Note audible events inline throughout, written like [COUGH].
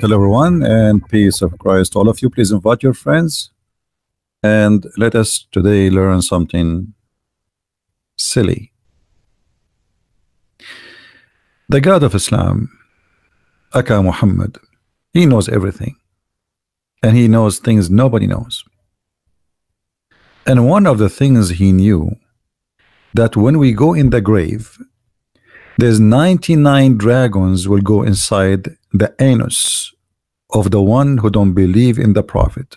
hello everyone, and peace of Christ all of you. Please invite your friends, and let us today learn something silly. The God of Islam, Aka Muhammad, he knows everything, and he knows things nobody knows. And one of the things he knew that when we go in the grave, there's 99 dragons will go inside the anus of the one who don't believe in the prophet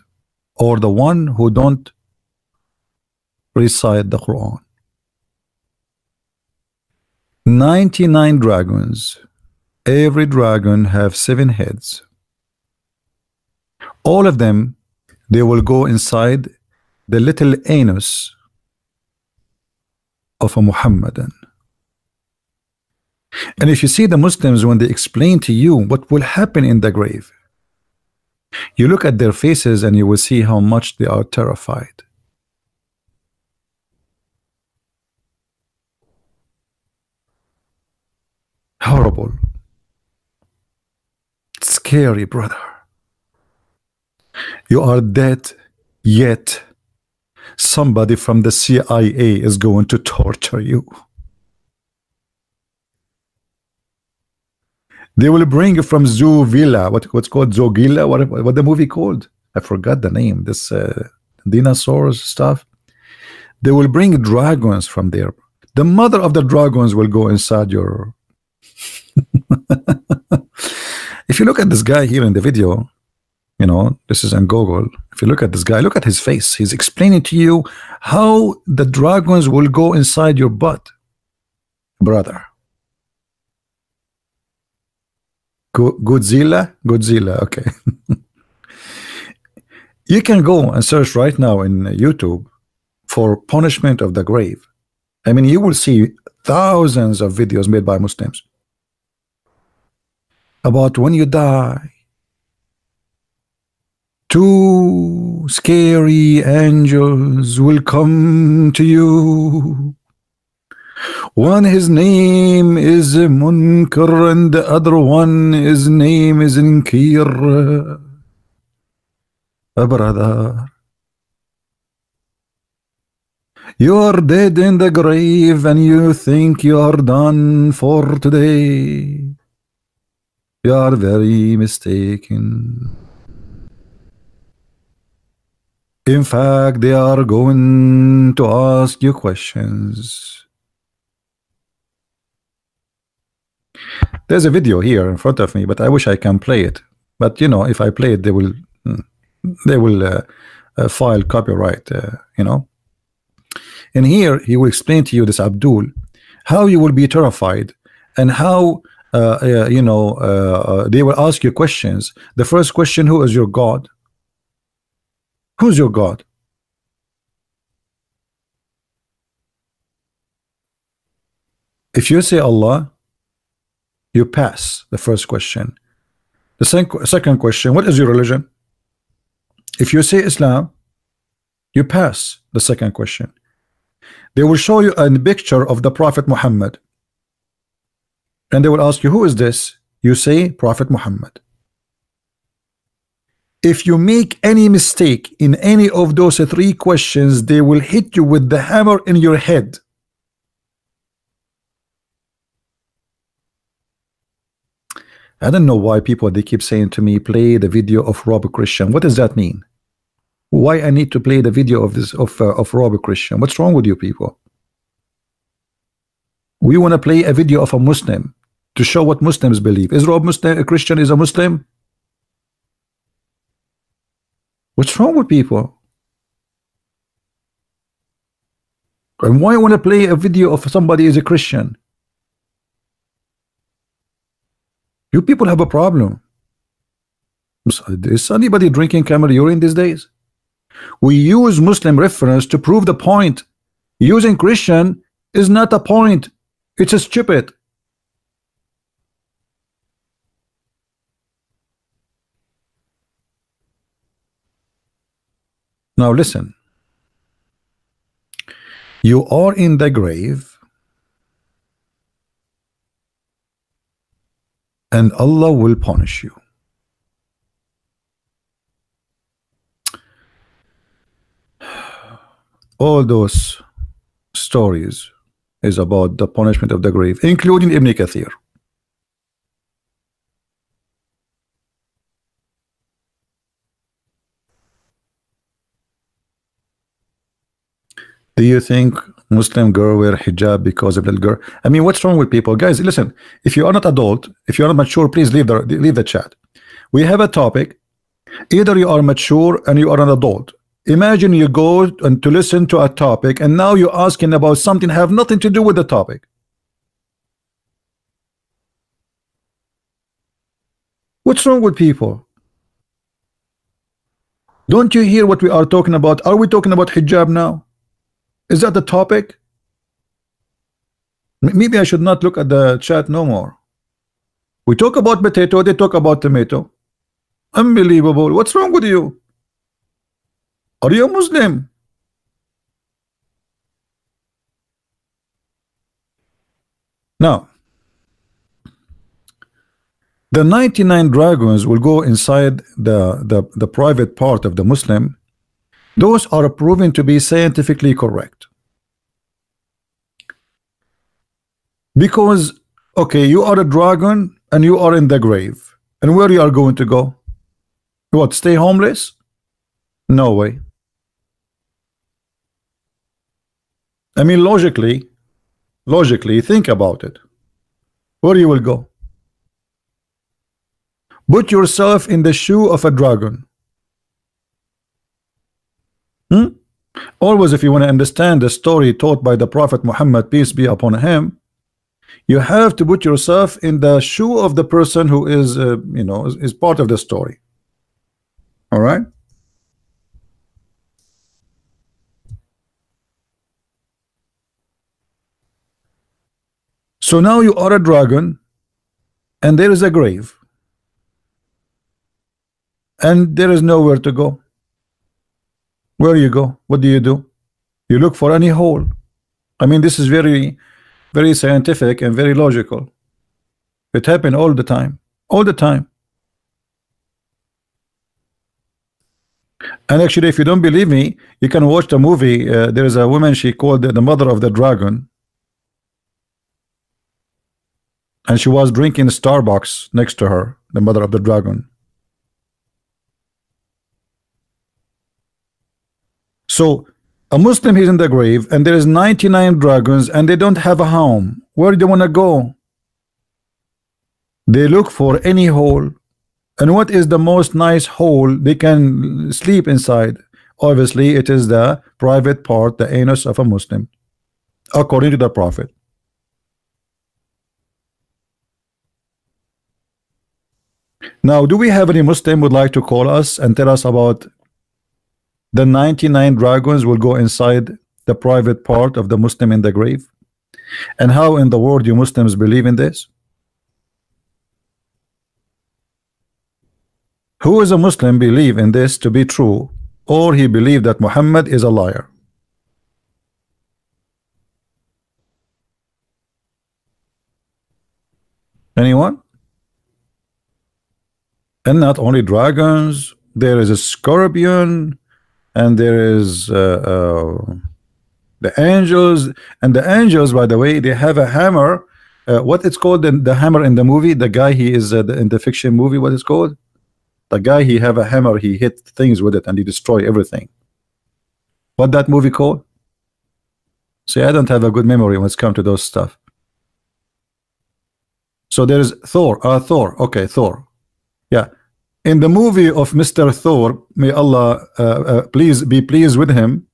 or the one who don't recite the Quran. 99 dragons. Every dragon have seven heads. All of them they will go inside the little anus of a Muhammadan and if you see the Muslims when they explain to you what will happen in the grave, you look at their faces and you will see how much they are terrified. Horrible. Scary, brother. You are dead, yet somebody from the CIA is going to torture you. They will bring from Zoo Villa, what what's called Zogilla, what what the movie called? I forgot the name. This uh, dinosaurs stuff. They will bring dragons from there. The mother of the dragons will go inside your. [LAUGHS] if you look at this guy here in the video, you know this is in Google. If you look at this guy, look at his face. He's explaining to you how the dragons will go inside your butt, brother. Godzilla? Godzilla, okay. [LAUGHS] you can go and search right now in YouTube for punishment of the grave. I mean, you will see thousands of videos made by Muslims about when you die. Two scary angels will come to you one his name is Munkar and the other one his name is Inkir. A ah, brother. You are dead in the grave and you think you are done for today. You are very mistaken. In fact, they are going to ask you questions. There's a video here in front of me, but I wish I can play it. But you know, if I play it, they will hmm, they will uh, uh, file copyright. Uh, you know. And here he will explain to you this Abdul how you will be terrified and how uh, uh, you know they will ask you questions. The first question: Who is your God? Who's your God? If you say Allah, you pass the first question. The second question, what is your religion? If you say Islam, you pass the second question. They will show you a picture of the Prophet Muhammad. And they will ask you, who is this? You say Prophet Muhammad. If you make any mistake in any of those three questions, they will hit you with the hammer in your head. I don't know why people they keep saying to me play the video of Rob Christian. What does that mean? Why I need to play the video of this of uh, of Rob Christian? What's wrong with you people? We want to play a video of a Muslim to show what Muslims believe. Is Rob Muslim a Christian is a Muslim? What's wrong with people? And why I want to play a video of somebody is a Christian You people have a problem. Is anybody drinking camel urine these days? We use Muslim reference to prove the point. Using Christian is not a point. It's a stupid. Now listen. You are in the grave and Allah will punish you. All those stories is about the punishment of the grave, including Ibn Kathir. Do you think Muslim girl wear hijab because of little girl? I mean, what's wrong with people? Guys, listen, if you are not adult, if you are not mature, please leave the leave the chat. We have a topic. Either you are mature and you are an adult. Imagine you go and to listen to a topic and now you're asking about something have nothing to do with the topic. What's wrong with people? Don't you hear what we are talking about? Are we talking about hijab now? Is that the topic? Maybe I should not look at the chat no more. We talk about potato, they talk about tomato. Unbelievable. What's wrong with you? Are you a Muslim? Now, the 99 dragons will go inside the, the, the private part of the Muslim those are proven to be scientifically correct. Because, okay, you are a dragon and you are in the grave. And where you are going to go? What, stay homeless? No way. I mean, logically, logically, think about it. Where you will go? Put yourself in the shoe of a dragon. Hmm? Always, if you want to understand the story taught by the Prophet Muhammad, peace be upon him, you have to put yourself in the shoe of the person who is, uh, you know, is, is part of the story. All right. So now you are a dragon, and there is a grave, and there is nowhere to go. Where do you go? What do you do? You look for any hole. I mean, this is very, very scientific and very logical. It happens all the time, all the time. And actually, if you don't believe me, you can watch the movie. Uh, there is a woman she called the, the mother of the dragon, and she was drinking Starbucks next to her, the mother of the dragon. So a Muslim is in the grave and there is 99 dragons and they don't have a home. Where do they want to go? They look for any hole. And what is the most nice hole they can sleep inside? Obviously, it is the private part, the anus of a Muslim, according to the Prophet. Now, do we have any Muslim would like to call us and tell us about the 99 dragons will go inside the private part of the Muslim in the grave. And how in the world you Muslims believe in this? Who is a Muslim believe in this to be true or he believe that Muhammad is a liar? Anyone? And not only dragons there is a scorpion and there is uh, uh, the angels and the angels by the way they have a hammer uh, what it's called the, the hammer in the movie the guy he is the, in the fiction movie what is called? The guy he have a hammer he hit things with it and he destroy everything. What that movie called? See I don't have a good memory when it's come to those stuff. So there's Thor uh, Thor okay Thor. Yeah in the movie of Mr. Thor, may Allah uh, uh, please be pleased with him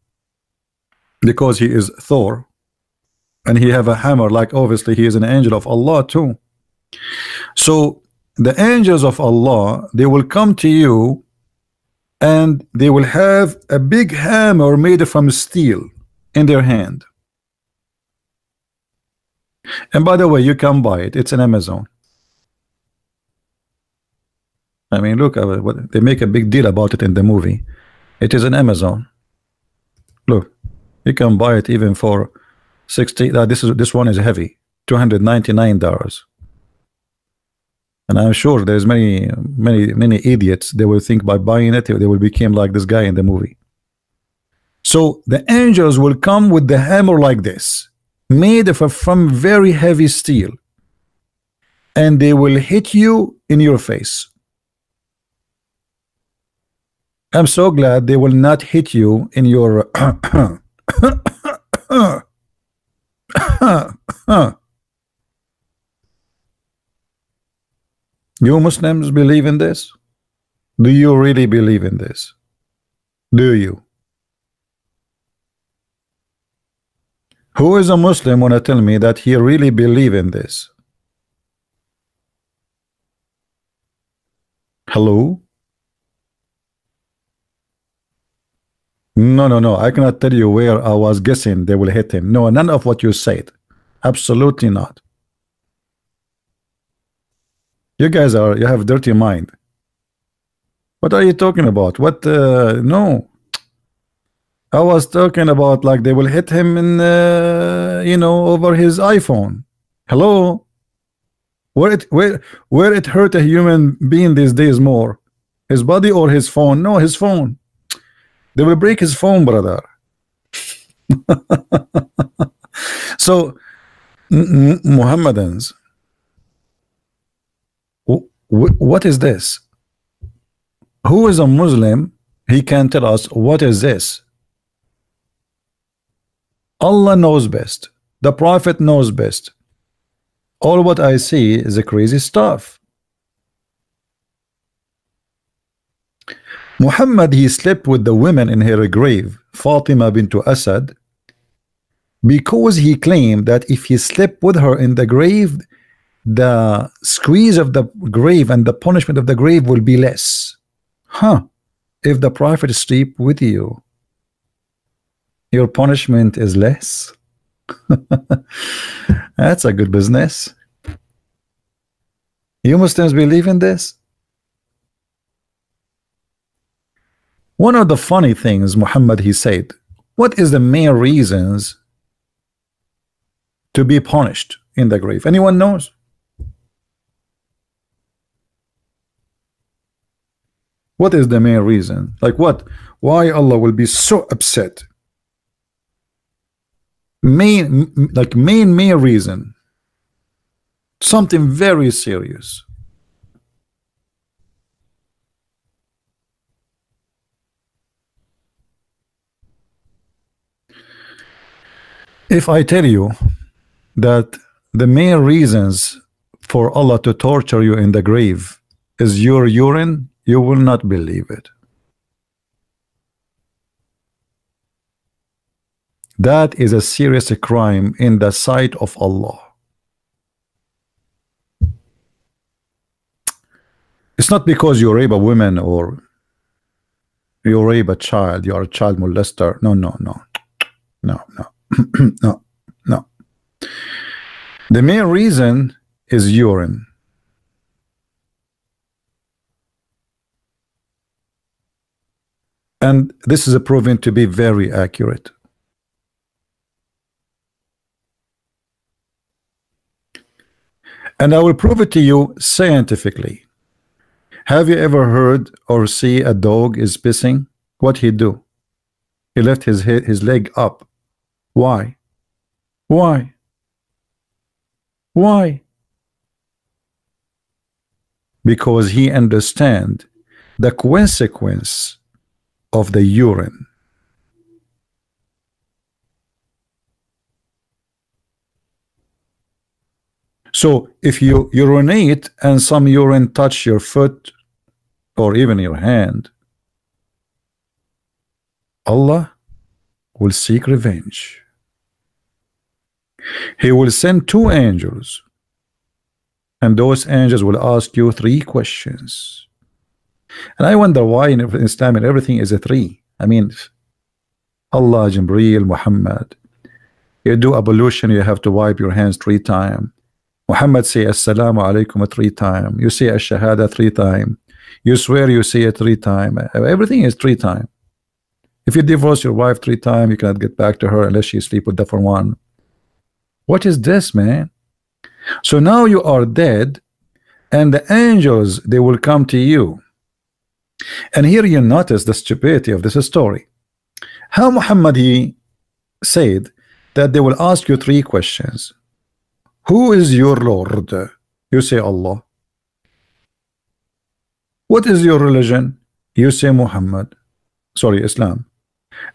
because he is Thor. And he have a hammer like obviously he is an angel of Allah too. So the angels of Allah they will come to you and they will have a big hammer made from steel in their hand. And by the way you can buy it. It's an Amazon I mean, look, uh, they make a big deal about it in the movie. It is an Amazon. Look, you can buy it even for sixty. Uh, this is this one is heavy, two hundred ninety nine dollars. And I'm sure there's many, many, many idiots. They will think by buying it, they will become like this guy in the movie. So the angels will come with the hammer like this, made of from very heavy steel, and they will hit you in your face. I'm so glad they will not hit you in your You Muslims believe in this? Do you really believe in this? Do you? Who is a Muslim want to tell me that he really believe in this? Hello? No, no, no. I cannot tell you where I was guessing they will hit him. No, none of what you said. Absolutely not. You guys are, you have dirty mind. What are you talking about? What? Uh, no. I was talking about like they will hit him in, uh, you know, over his iPhone. Hello? Where it where where it hurt a human being these days more? His body or his phone? No, his phone. They will break his phone, brother. [LAUGHS] so, Muhammadans, what is this? Who is a Muslim? He can tell us what is this. Allah knows best. The Prophet knows best. All what I see is a crazy stuff. Muhammad he slept with the women in her grave Fatima bint Asad because he claimed that if he slept with her in the grave the squeeze of the grave and the punishment of the grave will be less. Huh. If the prophet sleep with you your punishment is less? [LAUGHS] That's a good business. You Muslims believe in this One of the funny things Muhammad he said, what is the main reasons to be punished in the grave? Anyone knows? What is the main reason? Like what? Why Allah will be so upset? Main, like main, main reason. Something very serious. If I tell you that the main reasons for Allah to torture you in the grave is your urine, you will not believe it. That is a serious crime in the sight of Allah. It's not because you rape a woman or you rape a child, you are a child molester. No, no, no, no, no. [CLEARS THROAT] no, no. The main reason is urine. And this is a proven to be very accurate. And I will prove it to you scientifically. Have you ever heard or see a dog is pissing? What he do? He left his his leg up why? Why? Why? Because he understand the consequence of the urine. So if you urinate and some urine touch your foot or even your hand, Allah will seek revenge he will send two angels and those angels will ask you three questions. And I wonder why in Islam and everything is a three. I mean Allah Jibreel Muhammad. You do ablution you have to wipe your hands three times Muhammad say assalamu alaikum three times you say a shahada three times you swear you say it three times everything is three times if you divorce your wife three times you cannot get back to her unless she sleep with different one what is this, man? So now you are dead, and the angels they will come to you. And here you notice the stupidity of this story. how Muhammad he said that they will ask you three questions. Who is your Lord? You say Allah. What is your religion? You say Muhammad. Sorry Islam.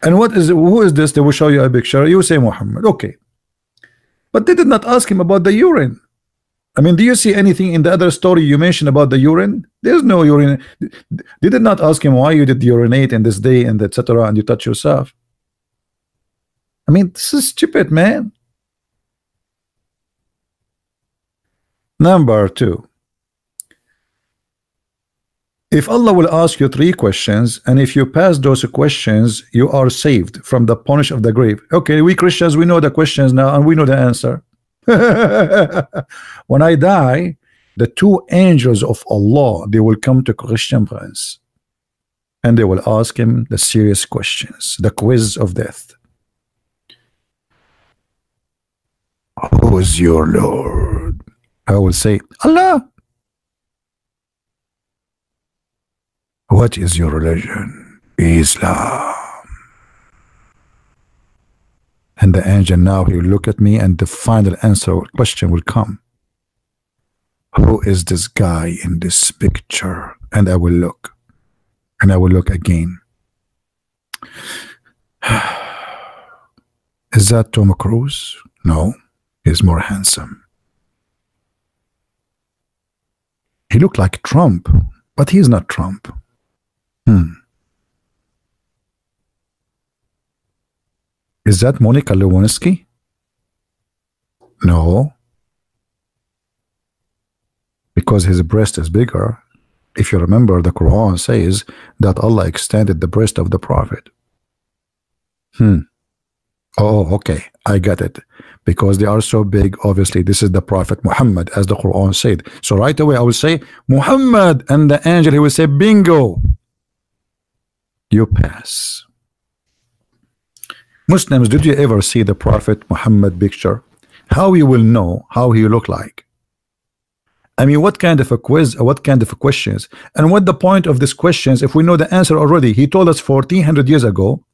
And what is who is this? They will show you a picture. You say Muhammad. Okay but they did not ask him about the urine. I mean do you see anything in the other story you mentioned about the urine? There's no urine. They did not ask him why you did urinate in this day and etc and you touch yourself. I mean this is stupid man. Number two if Allah will ask you three questions and if you pass those questions you are saved from the punish of the grave. Okay we Christians we know the questions now and we know the answer. [LAUGHS] When I die the two angels of Allah they will come to Christian Prince and they will ask him the serious questions the quiz of death. Who is your Lord? I will say Allah What is your religion? Islam. And the angel now he look at me and the final answer question will come. Who is this guy in this picture? And I will look. And I will look again. [SIGHS] Is that Tom Cruise? No, he's more handsome. He looked like Trump, but he's not Trump. Hmm. Is that Monica Lewinsky? No. Because his breast is bigger. If you remember, the Quran says that Allah extended the breast of the Prophet. Hmm. Oh, okay. I get it. Because they are so big, obviously, this is the Prophet Muhammad, as the Quran said. So right away, I will say Muhammad, and the angel, he will say, bingo you pass. Muslims, did you ever see the Prophet Muhammad picture? How you will know how he look like? I mean, what kind of a quiz, what kind of questions, and what the point of these questions if we know the answer already? He told us 1400 years ago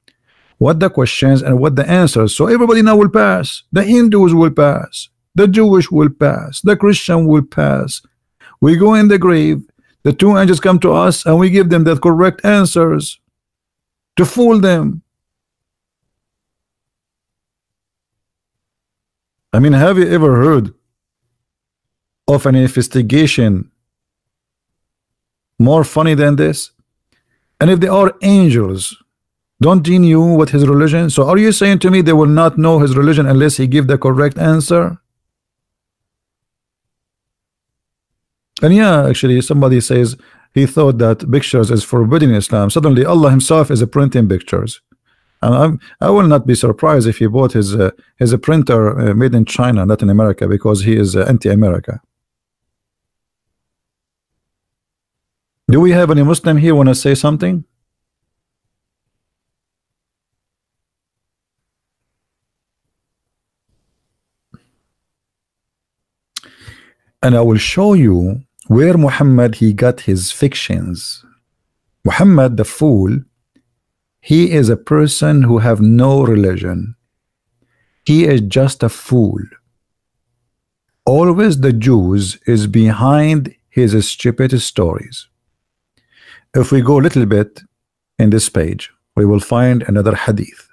what the questions and what the answers. So everybody now will pass. The Hindus will pass. The Jewish will pass. The Christian will pass. We go in the grave. The two angels come to us and we give them the correct answers to fool them. I mean, have you ever heard of an investigation more funny than this? And if they are angels, don't they knew what his religion? So are you saying to me they will not know his religion unless he give the correct answer? And yeah, actually, somebody says he thought that pictures is forbidden in Islam. Suddenly, Allah Himself is printing pictures. And I'm, I will not be surprised if he bought his uh, his printer uh, made in China, not in America, because he is uh, anti-America. Do we have any Muslim here want to say something? And I will show you where Muhammad he got his fictions. Muhammad the fool, he is a person who have no religion. He is just a fool. Always the Jews is behind his stupid stories. If we go a little bit in this page, we will find another hadith.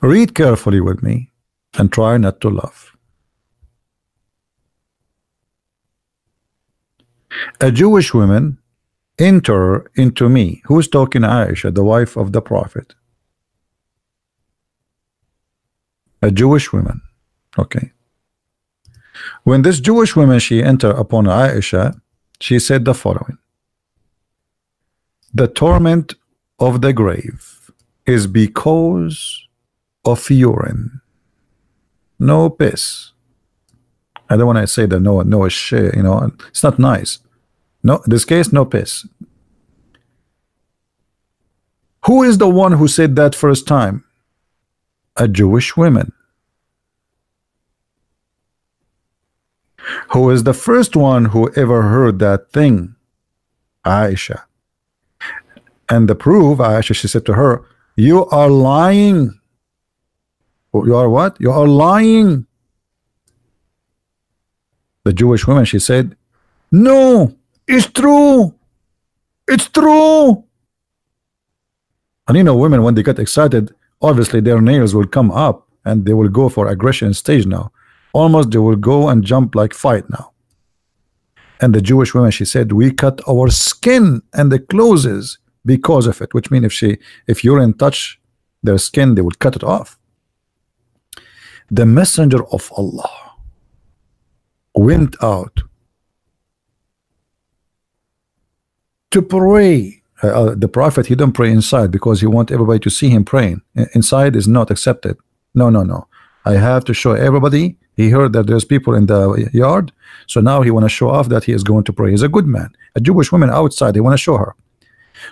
Read carefully with me and try not to laugh. A Jewish woman enter into me. Who's talking Aisha, the wife of the Prophet? A Jewish woman. Okay. When this Jewish woman she enter upon Aisha, she said the following. The torment of the grave is because of urine. No piss. I don't want to say that no no shit, you know, it's not nice. No, this case, no piss. Who is the one who said that first time? A Jewish woman. Who is the first one who ever heard that thing? Aisha. And the proof, Aisha, she said to her, You are lying. You are what? You are lying. The Jewish woman, she said, No, it's true. It's true. And you know, women, when they get excited, obviously their nails will come up and they will go for aggression stage now. Almost they will go and jump like fight now. And the Jewish woman, she said, we cut our skin and the clothes because of it, which means if she if urine touch their skin, they would cut it off. The messenger of Allah went out to pray. Uh, uh the prophet he don't pray inside because he want everybody to see him praying. Inside is not accepted. No, no, no. I have to show everybody. He heard that there's people in the yard, so now he want to show off that he is going to pray. He's a good man. A Jewish woman outside, they want to show her.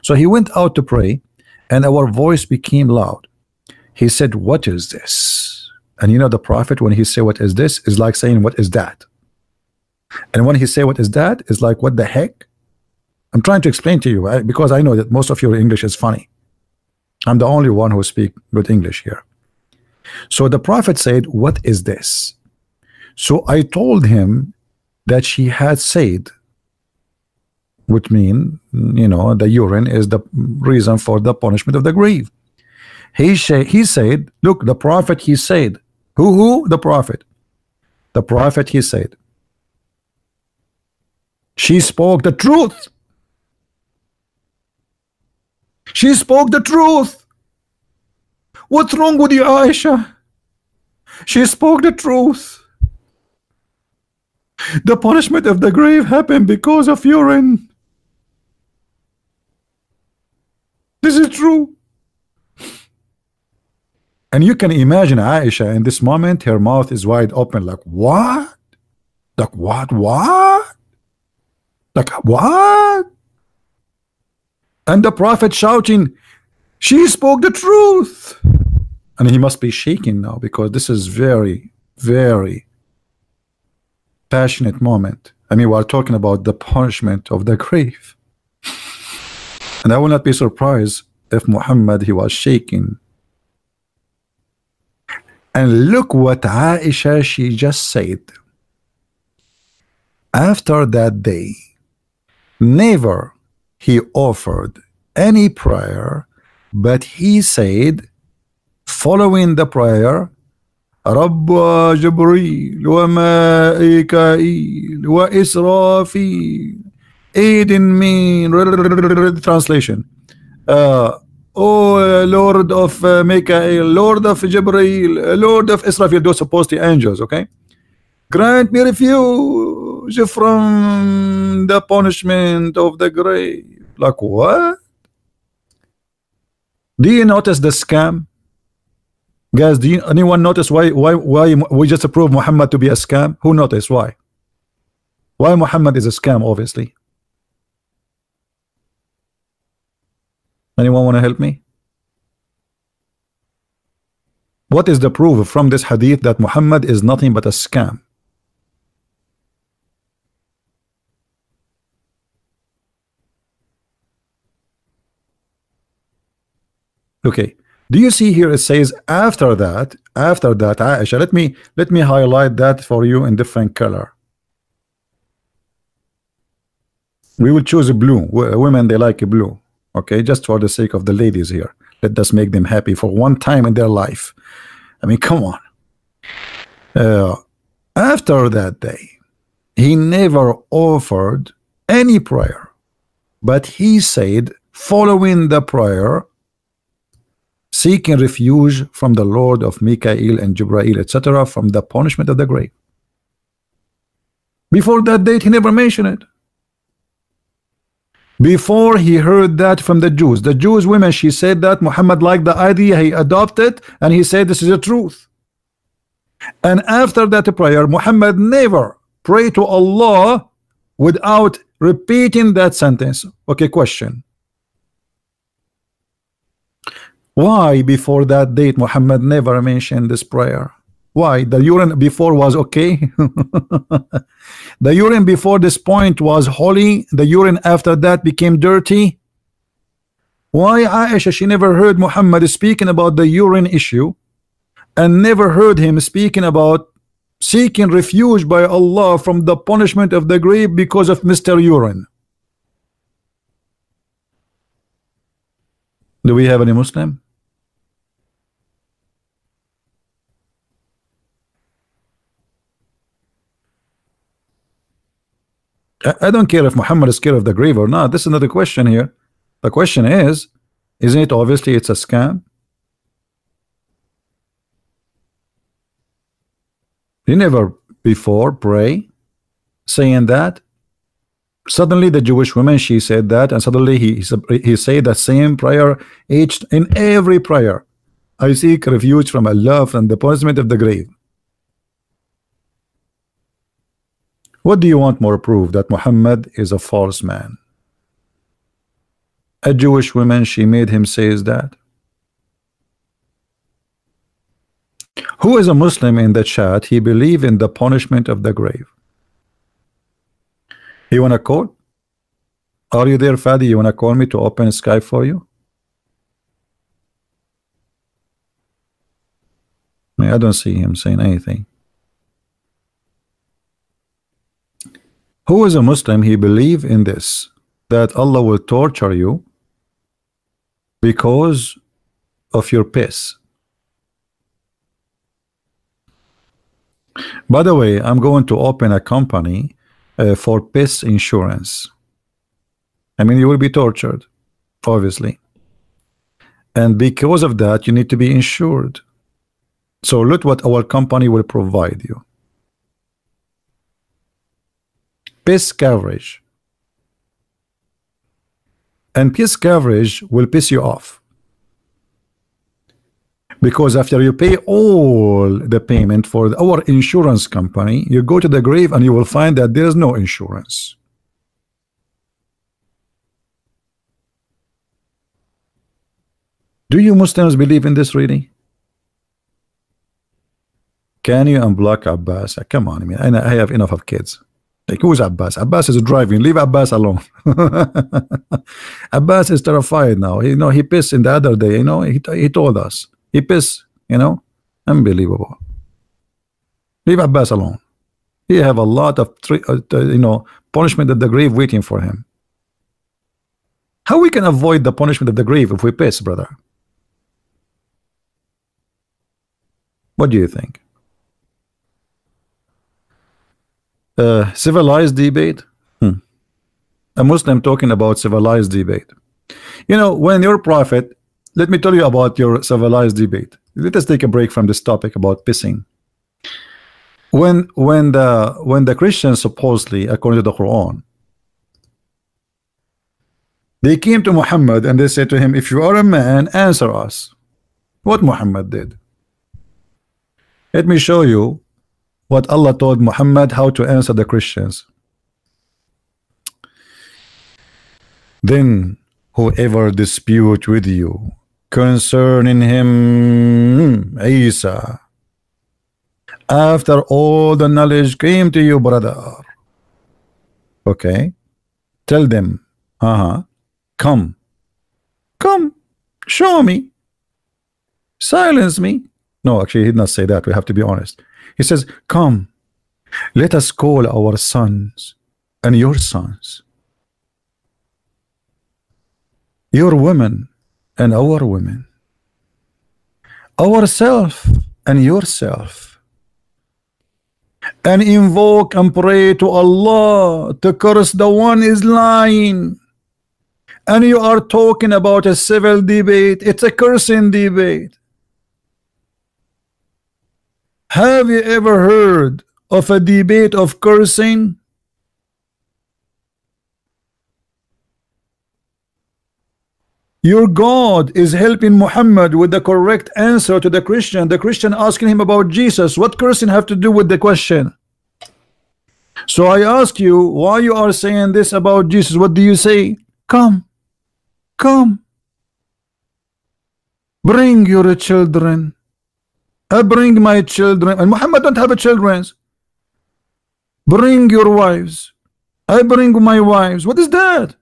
So he went out to pray, and our voice became loud. He said, What is this? And you know, the prophet, when he say, What is this? is like saying, What is that? And when he say, What is that? is like, What the heck? I'm trying to explain to you right? because I know that most of your English is funny. I'm the only one who speak good English here. So the prophet said, What is this? So I told him that she had said, which mean, you know, the urine is the reason for the punishment of the grave. He, he said, Look, the prophet, he said, Who, who? The prophet. The prophet, he said, She spoke the truth. She spoke the truth. What's wrong with you, Aisha? She spoke the truth. The punishment of the grave happened because of urine. This is true. And you can imagine Aisha in this moment, her mouth is wide open, like, what? Like, what? What? Like, what? And the prophet shouting, she spoke the truth. And he must be shaking now because this is very very passionate moment. I mean we're talking about the punishment of the grave. And I will not be surprised if Muhammad he was shaking. And look what Aisha she just said. After that day never he offered any prayer but he said following the prayer رب جبريل ومائكائيل وإسرافيل aid in me translation uh, oh Lord of uh, Mikael Lord of Jibreel Lord of Israfil those supposed to angels okay grant me refuge from the punishment of the grave like what do you notice the scam Guys, do you, anyone notice why why why we just approve Muhammad to be a scam? Who noticed why? Why Muhammad is a scam, obviously. Anyone want to help me? What is the proof from this hadith that Muhammad is nothing but a scam? Okay. Do you see here it says after that, after that, Aisha, let me let me highlight that for you in different color. We will choose a blue. Women they like a blue. Okay, just for the sake of the ladies here. Let us make them happy for one time in their life. I mean, come on. Uh, after that day, he never offered any prayer, but he said, following the prayer, seeking refuge from the Lord of Mikael and Jibrail, etc., from the punishment of the grave. Before that date, he never mentioned it. Before he heard that from the Jews, the Jews women, she said that Muhammad liked the idea, he adopted, and he said this is the truth. And after that prayer, Muhammad never prayed to Allah without repeating that sentence. Okay, question. Why before that date Muhammad never mentioned this prayer? Why? The urine before was okay? [LAUGHS] the urine before this point was holy. The urine after that became dirty. Why Aisha, she never heard Muhammad speaking about the urine issue and never heard him speaking about seeking refuge by Allah from the punishment of the grave because of Mr. Urine. Do we have any Muslim? I don't care if Muhammad is scared of the grave or not. This is not question here. The question is, isn't it obviously it's a scam? He never before pray saying that. Suddenly the Jewish woman she said that, and suddenly he he said that same prayer each in every prayer. I seek refuge from Allah and the punishment of the grave. What do you want more proof that Muhammad is a false man? A Jewish woman, she made him says that. Who is a Muslim in the chat? He believe in the punishment of the grave. You wanna call? Are you there, Fadi? You wanna call me to open Skype for you? I don't see him saying anything. Who is a Muslim? He believe in this that Allah will torture you because of your piss. By the way, I'm going to open a company uh, for piss insurance. I mean, you will be tortured, obviously. And because of that, you need to be insured. So look what our company will provide you. Piss coverage. And piss coverage will piss you off. Because after you pay all the payment for our insurance company you go to the grave and you will find that there is no insurance. Do you Muslims believe in this really? Can you unblock Abbas? Come on I mean I have enough of kids like who's Abbas? Abbas is driving. Leave Abbas alone. [LAUGHS] Abbas is terrified now. You know, he pissed in the other day. You know, he, he told us. He pissed, you know. Unbelievable. Leave Abbas alone. He have a lot of, uh, you know, punishment at the grave waiting for him. How we can avoid the punishment of the grave if we piss, brother? What do you think? Uh, civilized debate. Hmm. A Muslim talking about civilized debate. You know, when your prophet, let me tell you about your civilized debate. Let us take a break from this topic about pissing. When when the when the Christians supposedly, according to the Quran, they came to Muhammad and they said to him, if you are a man, answer us. What Muhammad did. Let me show you what Allah told Muhammad how to answer the Christians. Then whoever dispute with you concerning him Isa after all the knowledge came to you brother. Okay. Tell them uh-huh come. Come show me. Silence me. No actually he did not say that. We have to be honest he says, Come, let us call our sons and your sons, your women and our women, ourself and yourself, and invoke and pray to Allah to curse the one is lying. And you are talking about a civil debate. It's a cursing debate. Have you ever heard of a debate of cursing? Your God is helping Muhammad with the correct answer to the Christian. The Christian asking him about Jesus. What cursing have to do with the question? So I ask you, why you are saying this about Jesus? What do you say? Come, come, bring your children I bring my children, and Muhammad don't have a children. Bring your wives. I bring my wives. What is that?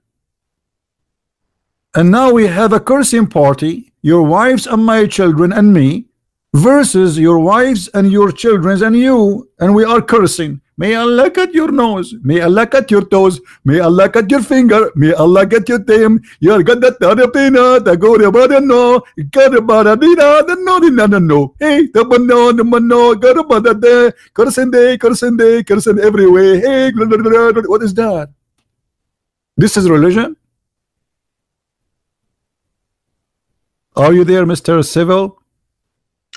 and now we have a cursing party your wives and my children and me versus your wives and your children and you and we are cursing may Allah cut your nose. May Allah cut your toes. May Allah cut your finger. May Allah cut your thumb you're got that tarapina the go about no got about dina the no the no no hey the no the no got about the cursing day cursing day cursing everywhere hey what is that? This is religion. Are you there Mr. Civil?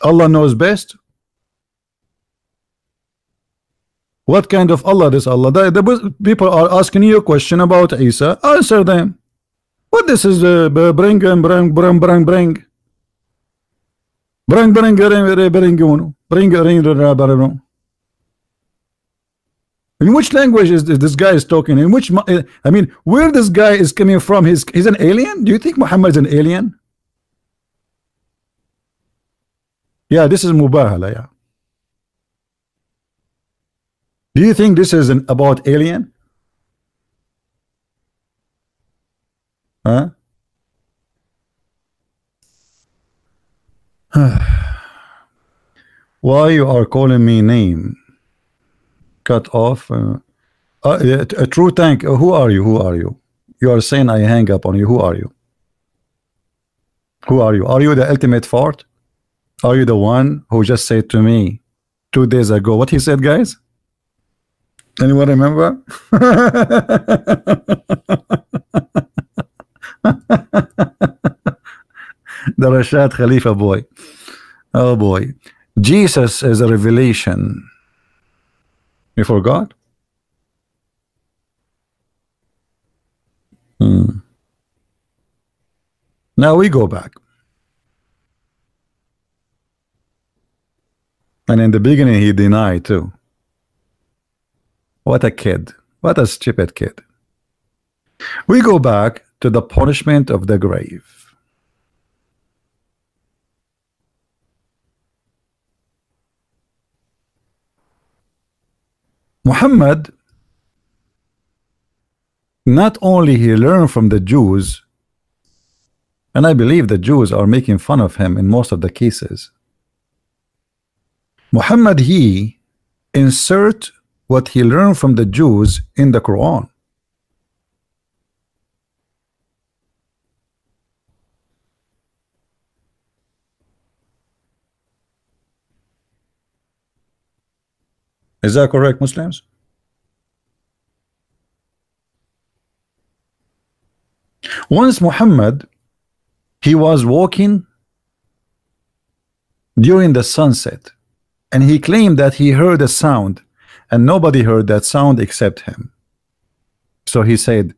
Allah knows best. What kind of Allah is Allah? The, the, people are asking you a question about Isa. Answer them. What this is uh, bring and bring bring bring bring bring bring bring bring bring bring in which language is this guy is talking? In which I mean, where this guy is coming from? He's he's an alien. Do you think Muhammad is an alien? Yeah, this is mubahala. Yeah. Do you think this is an, about alien? Huh? [SIGHS] Why you are calling me name? Cut off. Uh, uh, a true tank. Uh, who are you? Who are you? You are saying I hang up on you. Who are you? Who are you? Are you the ultimate fart? Are you the one who just said to me two days ago what he said, guys? Anyone remember? the Rashad Khalifa boy. Oh boy. Jesus is a revelation. You forgot? Hmm. Now we go back. And in the beginning, he denied too. What a kid. What a stupid kid. We go back to the punishment of the grave. Muhammad not only he learned from the Jews and I believe the Jews are making fun of him in most of the cases Muhammad he insert what he learned from the Jews in the Quran. Is that correct, Muslims? Once Muhammad, he was walking during the sunset and he claimed that he heard a sound and nobody heard that sound except him. So he said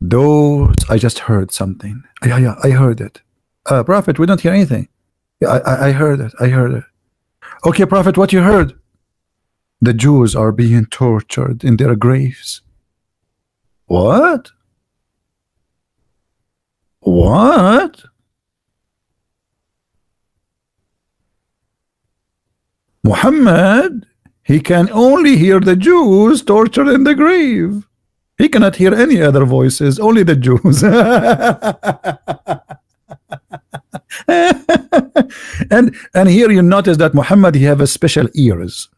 those I just heard something. Yeah yeah I heard it. Uh, prophet we don't hear anything. Yeah, I, I heard it I heard it. Okay prophet what you heard? The Jews are being tortured in their graves. What? What? Muhammad, he can only hear the Jews tortured in the grave. He cannot hear any other voices, only the Jews. [LAUGHS] and and here you notice that Muhammad he have a special ears.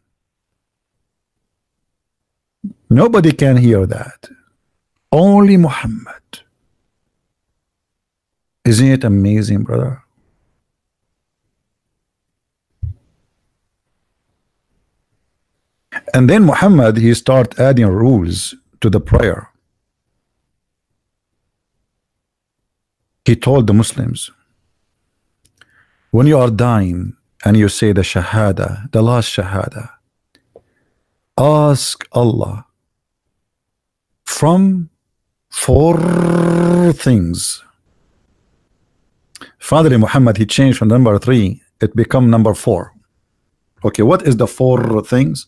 Nobody can hear that. Only Muhammad. Isn't it amazing, brother? And then Muhammad, he start adding rules to the prayer. He told the Muslims, when you are dying and you say the Shahada, the last Shahada, ask Allah from four things. Finally, Muhammad, he changed from number three, it become number four. Okay, what is the four things?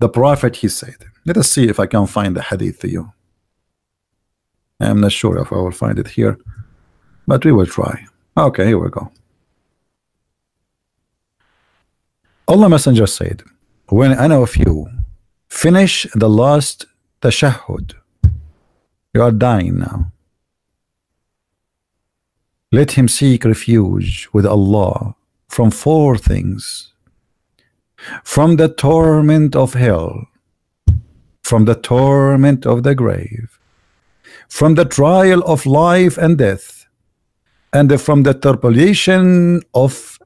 The Prophet, he said, let us see if I can find the hadith to you. I'm not sure if I will find it here, but we will try. Okay, here we go. Allah Messenger said, when any of you finish the last tashahhud, you are dying now. let him seek refuge with Allah from four things from the torment of hell from the torment of the grave from the trial of life and death and from the tribulation of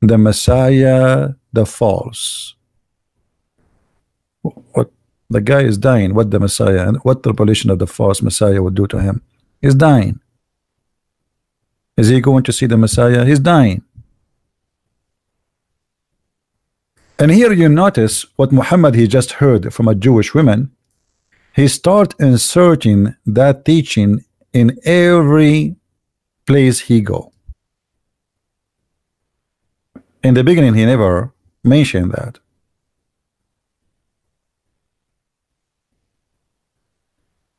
the Messiah the false. What the guy is dying what the Messiah and what tribulation of the false Messiah would do to him? He's dying. Is he going to see the Messiah? He's dying and here you notice what Muhammad he just heard from a Jewish woman. He start inserting that teaching in every place he go. In the beginning he never mentioned that.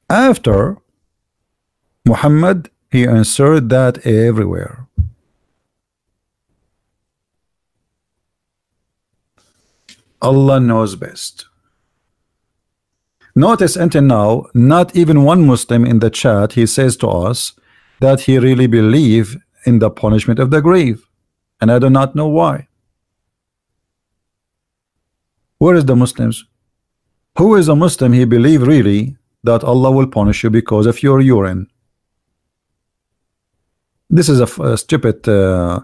After Muhammad he inserted that everywhere Allah knows best. Notice until now not even one Muslim in the chat he says to us that he really believe in the punishment of the grave. And I do not know why. Where is the Muslims? Who is a Muslim he believe really that Allah will punish you because of your urine? This is a, a stupid uh,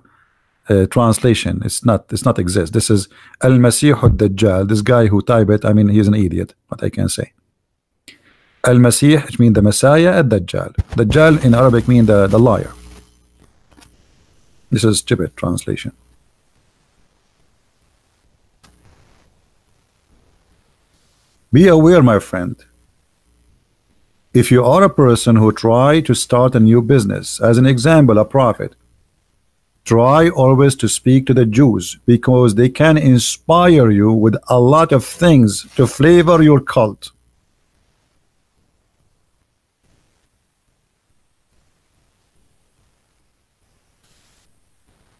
uh, translation. It's not it's not exist. This is Al-Masih Dajjal this guy who type it I mean he's an idiot what I can say. Al-Masih which means the Messiah at Dajjal Dajjal in Arabic mean the, the liar. This is stupid translation. Be aware my friend if you are a person who try to start a new business as an example a prophet try always to speak to the Jews because they can inspire you with a lot of things to flavor your cult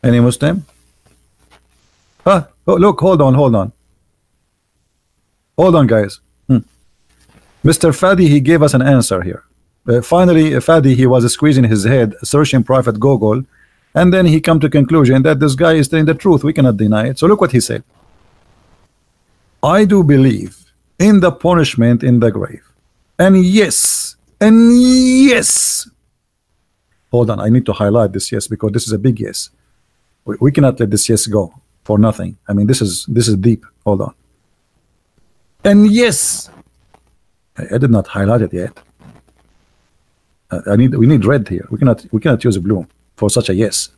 any Muslim huh? oh, look hold on hold on hold on guys Mr. Fadi, he gave us an answer here. Uh, finally, Fadi, he was squeezing his head, searching Prophet Google, and then he come to conclusion that this guy is telling the truth. We cannot deny it. So look what he said. I do believe in the punishment in the grave. And yes, and yes. Hold on, I need to highlight this yes because this is a big yes. We, we cannot let this yes go for nothing. I mean, this is this is deep. Hold on. And yes, I, I did not highlight it yet. Uh, I need we need red here. We cannot we cannot use a blue for such a yes.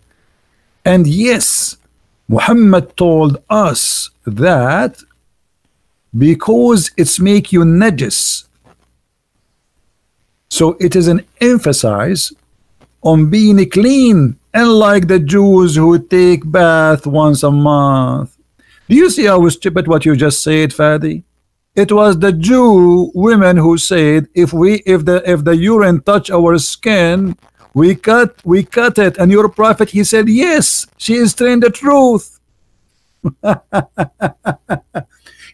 And yes, Muhammad told us that because it's make you najis. So it is an emphasis on being clean, unlike the Jews who take bath once a month. Do you see how stupid what you just said, Fadi? It was the Jew women who said, if we if the if the urine touch our skin, we cut we cut it. And your prophet he said, yes, she is telling the truth. [LAUGHS]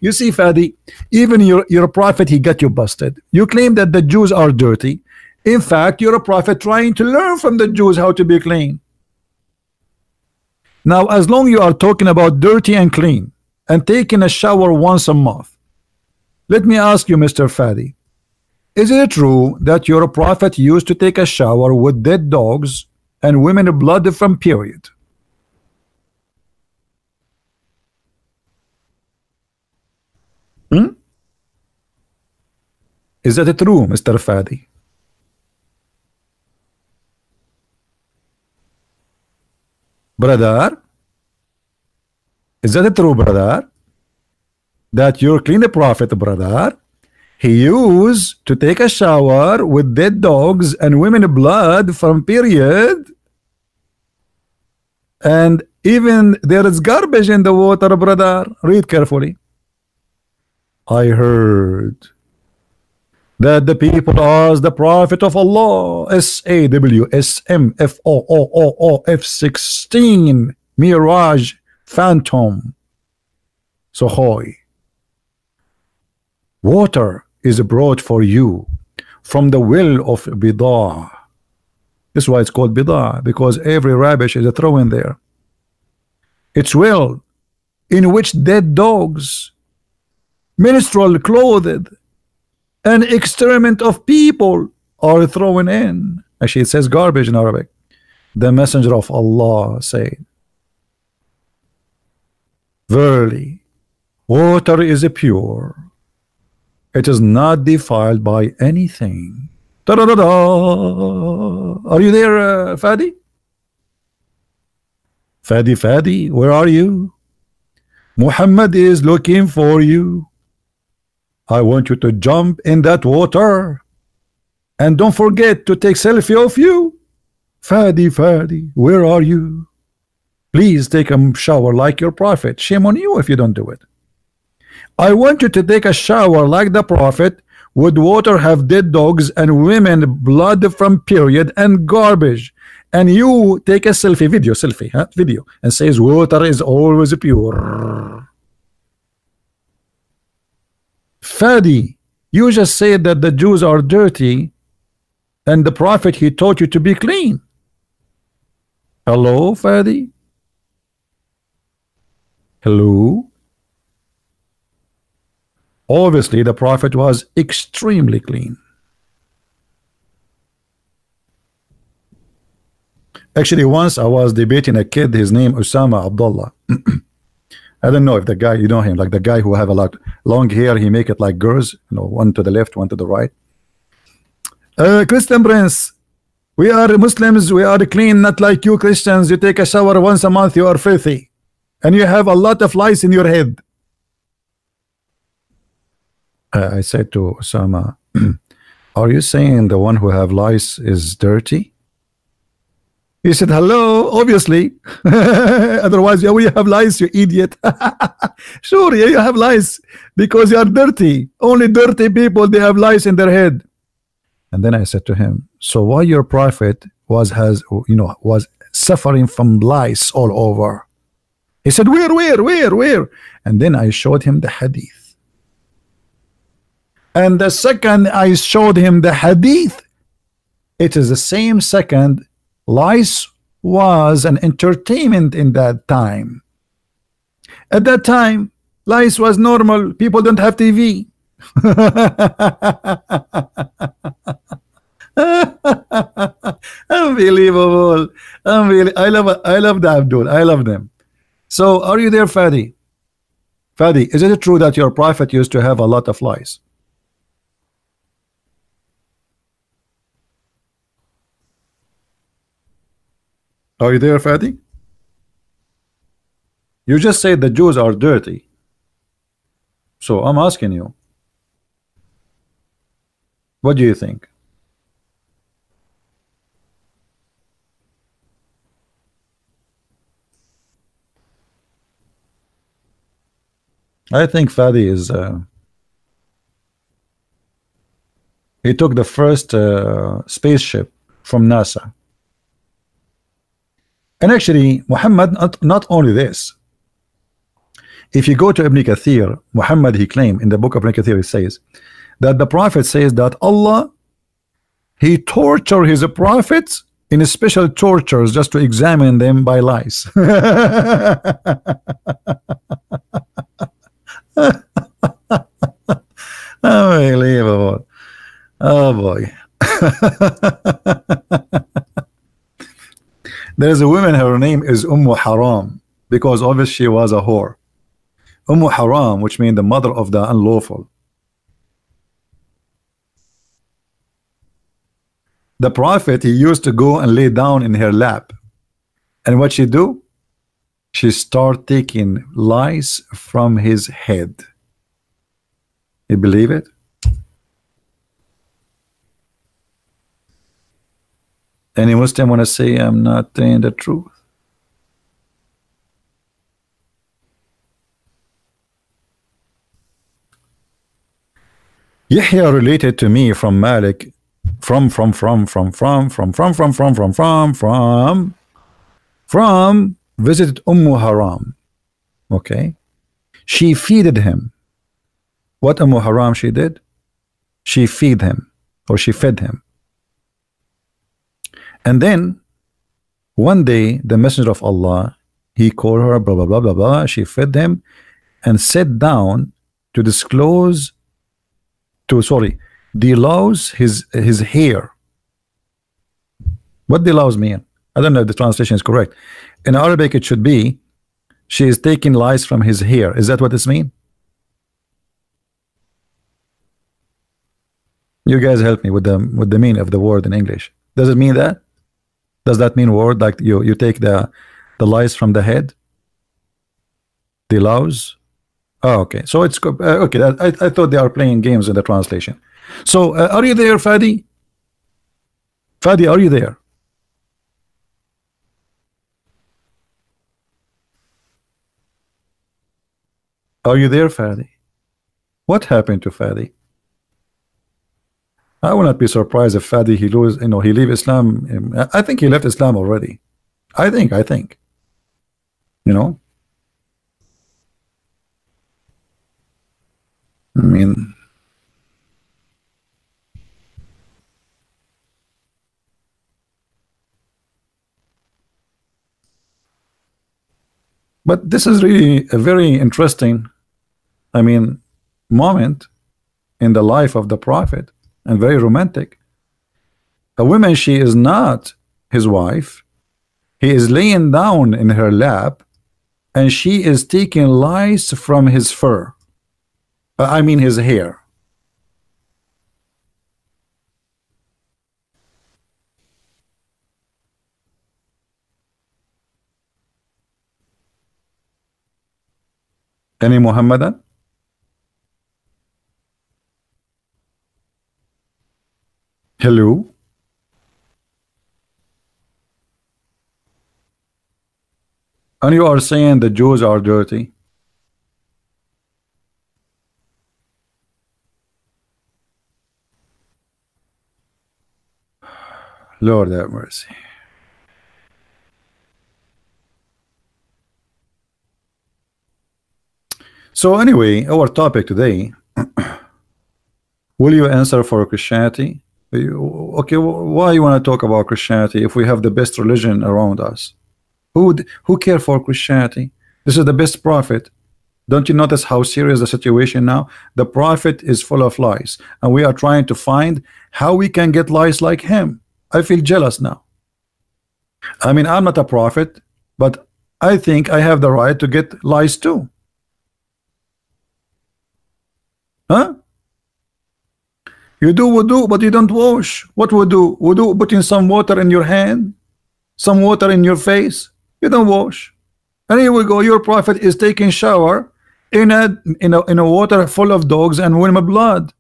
you see, Fadi, even your your prophet he got you busted. You claim that the Jews are dirty. In fact, you're a prophet trying to learn from the Jews how to be clean. Now, as long you are talking about dirty and clean and taking a shower once a month let me ask you, Mr. Fadi, is it true that your prophet used to take a shower with dead dogs and women blood from period? Hmm? Is that true, Mr. Fadi? Brother? Is that true, brother? that your clean the prophet brother he used to take a shower with dead dogs and women blood from period. And even there is garbage in the water brother. Read carefully. I heard that the people asked the prophet of Allah. S-A-W-S-M-F-O-O-O-F-16 Mirage Phantom. Sohoi Water is brought for you from the will of Bidah. This is why it's called bidah, because every rubbish is a throw in there. It's will, in which dead dogs, minstrel clothed, and experiment of people are thrown in. Actually, it says garbage in Arabic. The messenger of Allah said, Verily, water is pure. It is not defiled by anything. Da -da -da da. are you there, uh, Fadi? Fadi, Fadi, where are you? Muhammad is looking for you. I want you to jump in that water. And don't forget to take selfie of you. Fadi, Fadi, where are you? Please take a shower like your prophet. Shame on you if you don't do it. I want you to take a shower like the prophet would water have dead dogs and women blood from period and garbage? And you take a selfie video selfie huh? video and says water is always pure. Fadi you just said that the Jews are dirty and the prophet he taught you to be clean. Hello Fadi? Hello Obviously, the Prophet was extremely clean. Actually, once I was debating a kid, his name Usama Abdullah. [CLEARS THROAT] I don't know if the guy, you know him, like the guy who have a lot long hair, he make it like girls, you know, one to the left, one to the right. Uh, Christian Prince, we are Muslims, we are clean, not like you Christians. You take a shower once a month, you are filthy. And you have a lot of lice in your head. I said to Osama, [CLEARS THROAT] are you saying the one who have lice is dirty? He said, hello, obviously. [LAUGHS] Otherwise, yeah, we have lice, you idiot. [LAUGHS] sure, yeah, you have lice because you are dirty. Only dirty people, they have lice in their head. And then I said to him, so why your prophet was, has, you know, was suffering from lice all over? He said, where, where, where, where? And then I showed him the hadith and the second I showed him the hadith it is the same second. Lice was an entertainment in that time. At that time lice was normal. People don't have TV [LAUGHS] unbelievable. Unbelievable. I love I love the Abdul. I love them. So are you there Fadi? Fadi is it true that your prophet used to have a lot of lice Are you there, Fadi? You just said the Jews are dirty. So I'm asking you. What do you think? I think Fadi is uh, he took the first uh, spaceship from NASA and actually, Muhammad, not, not only this, if you go to Ibn Kathir, Muhammad, he claimed in the book of Ibn Kathir, he says that the Prophet says that Allah, he torture his prophets in special tortures just to examine them by lies. [LAUGHS] Unbelievable. Oh boy. [LAUGHS] There is a woman, her name is Ummu Haram, because obviously she was a whore. Ummu Haram, which means the mother of the unlawful. The prophet, he used to go and lay down in her lap. And what she do? She start taking lice from his head. You believe it? Any Muslim want to say I'm not saying the truth? Yahya related to me from Malik from from from from from from from from from from from from from visited Ummu Haram okay she feeded him what Ummu Haram she did she feed him or she fed him And then one day the messenger of Allah he called her blah blah blah blah blah. She fed him and sat down to disclose to sorry delouse his his hair. What the delouse mean? I don't know if the translation is correct. In Arabic it should be she is taking lice from his hair. Is that what this mean? You guys help me with the with the meaning of the word in English. Does it mean that does that mean word like you you take the the lice from the head The delouse Oh, okay. So it's uh, okay. I, I thought they are playing games in the translation. So uh, are you there, Fadi? Fadi, are you there? Are you there, Fadi? What happened to Fadi? I will not be surprised if Fadi he lose, you know, he leave Islam. I think he left Islam already. I think, I think, you know. I mean, but this is really a very interesting, I mean, moment in the life of the prophet and very romantic. A woman, she is not his wife. He is laying down in her lap and she is taking lice from his fur. Uh, I mean his hair. Any Muhammadan? Hello? And you are saying the Jews are dirty? Lord have mercy. So anyway, our topic today, [COUGHS] will you answer for Christianity? Okay, why you want to talk about Christianity if we have the best religion around us? Who would, who care for Christianity? This is the best prophet. Don't you notice how serious the situation now? The prophet is full of lies, and we are trying to find how we can get lies like him. I feel jealous now. I mean, I'm not a prophet, but I think I have the right to get lies too. Huh? You do wudu, but you don't wash. What wudu? Wudu putting some water in your hand, some water in your face. You don't wash. And here we go. Your prophet is taking shower in a in a in a water full of dogs and women blood.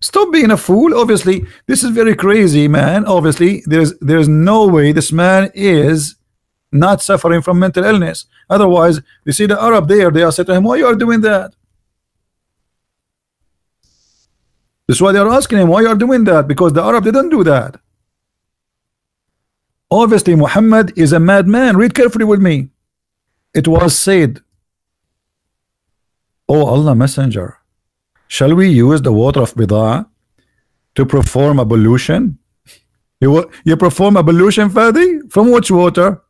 Stop being a fool. Obviously, this is very crazy, man. Obviously, there's there's no way this man is not suffering from mental illness. Otherwise, you see the Arab there, they are saying to him, Why you are doing that? That's why they are asking him, Why you are doing that? Because the Arab didn't do that. Obviously, Muhammad is a madman. Read carefully with me. It was said, Oh Allah Messenger, Shall we use the water of Bidah to perform ablution? [LAUGHS] You, you perform ablution, Fadi? From which water?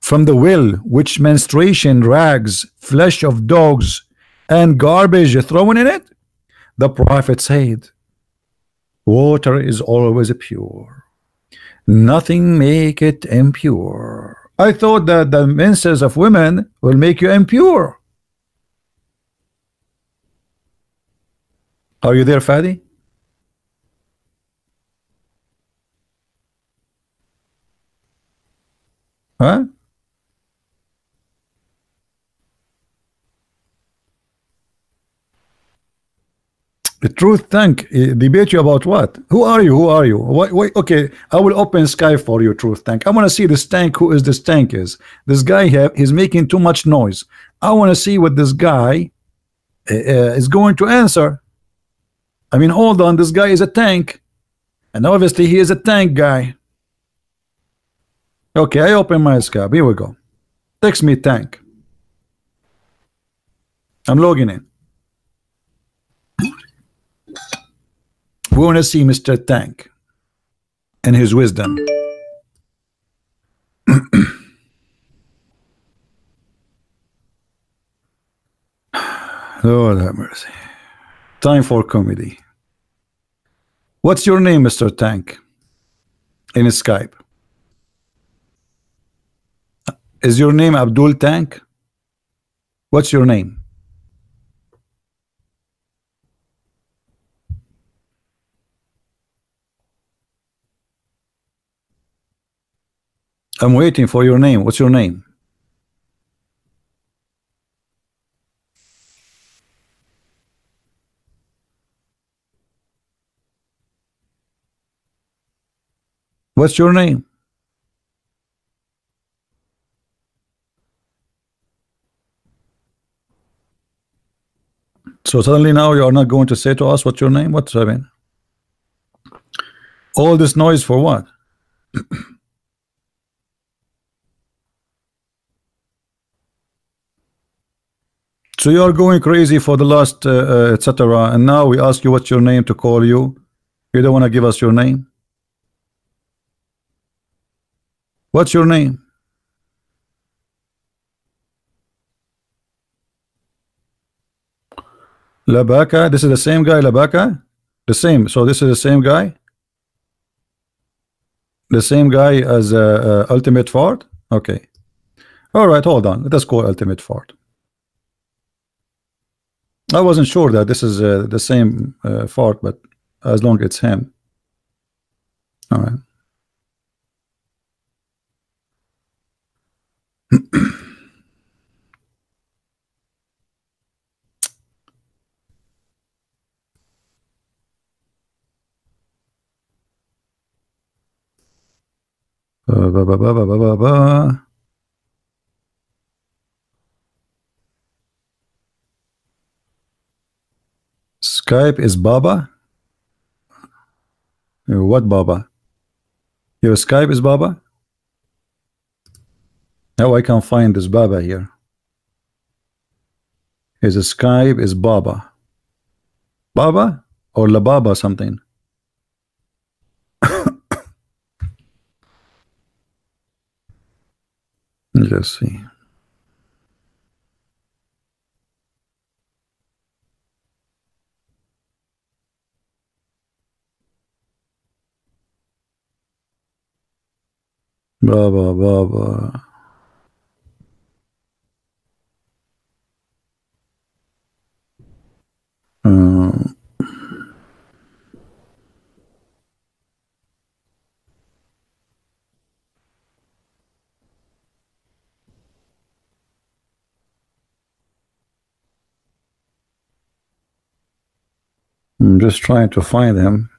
From the will, which menstruation, rags, flesh of dogs, and garbage thrown in it? The Prophet said, Water is always pure. Nothing make it impure. I thought that the menses of women will make you impure. Are you there, Fadi? Huh? The truth tank uh, debate you about what? Who are you? Who are you? Wait, wait, okay, I will open sky for you, truth tank. I want to see this tank. Who is this tank? Is this guy here? He's making too much noise. I want to see what this guy uh, is going to answer. I mean, hold on, this guy is a tank. And obviously he is a tank guy. Okay, I open my Skype. Here we go. Text me tank. I'm logging in. We want to see Mr. Tank. Tank. Tank. Tank. Tank. Tank. Tank. Tank. Tank. Tank. Tank. Tank. Tank. Tank. Tank. Tank. Tank. and his wisdom. [CLEARS THROAT] Lord have mercy. Time for comedy. What's your name, Mr. Tank? In Skype. Is your name Abdul Tank? What's your name? I'm waiting for your name. What's your name? What's your name? So suddenly now you are not going to say to us what's your name? What's I mean? All this noise for what? [CLEARS THROAT] so you are going crazy for the last uh, uh, etc. And now we ask you what's your name to call you. You don't want to give us your name. What's your name? Labaka, this is the same guy, Labaka? The same, so this is the same guy? The same guy as uh, uh, Ultimate Fort? Okay. All right, hold on. Let us call Ultimate Fort. I wasn't sure that this is uh, the same uh, Fort, but as long as it's him. All right. [CLEARS THROAT] Uh, ba, ba, ba, ba, ba, ba. Skype is Baba? What Baba? Your Skype is Baba? Now I can find this Baba here. His Skype is Baba. Baba or La Baba something? [COUGHS] Let's see. Baba, Baba. Uh, I'm just trying to find him.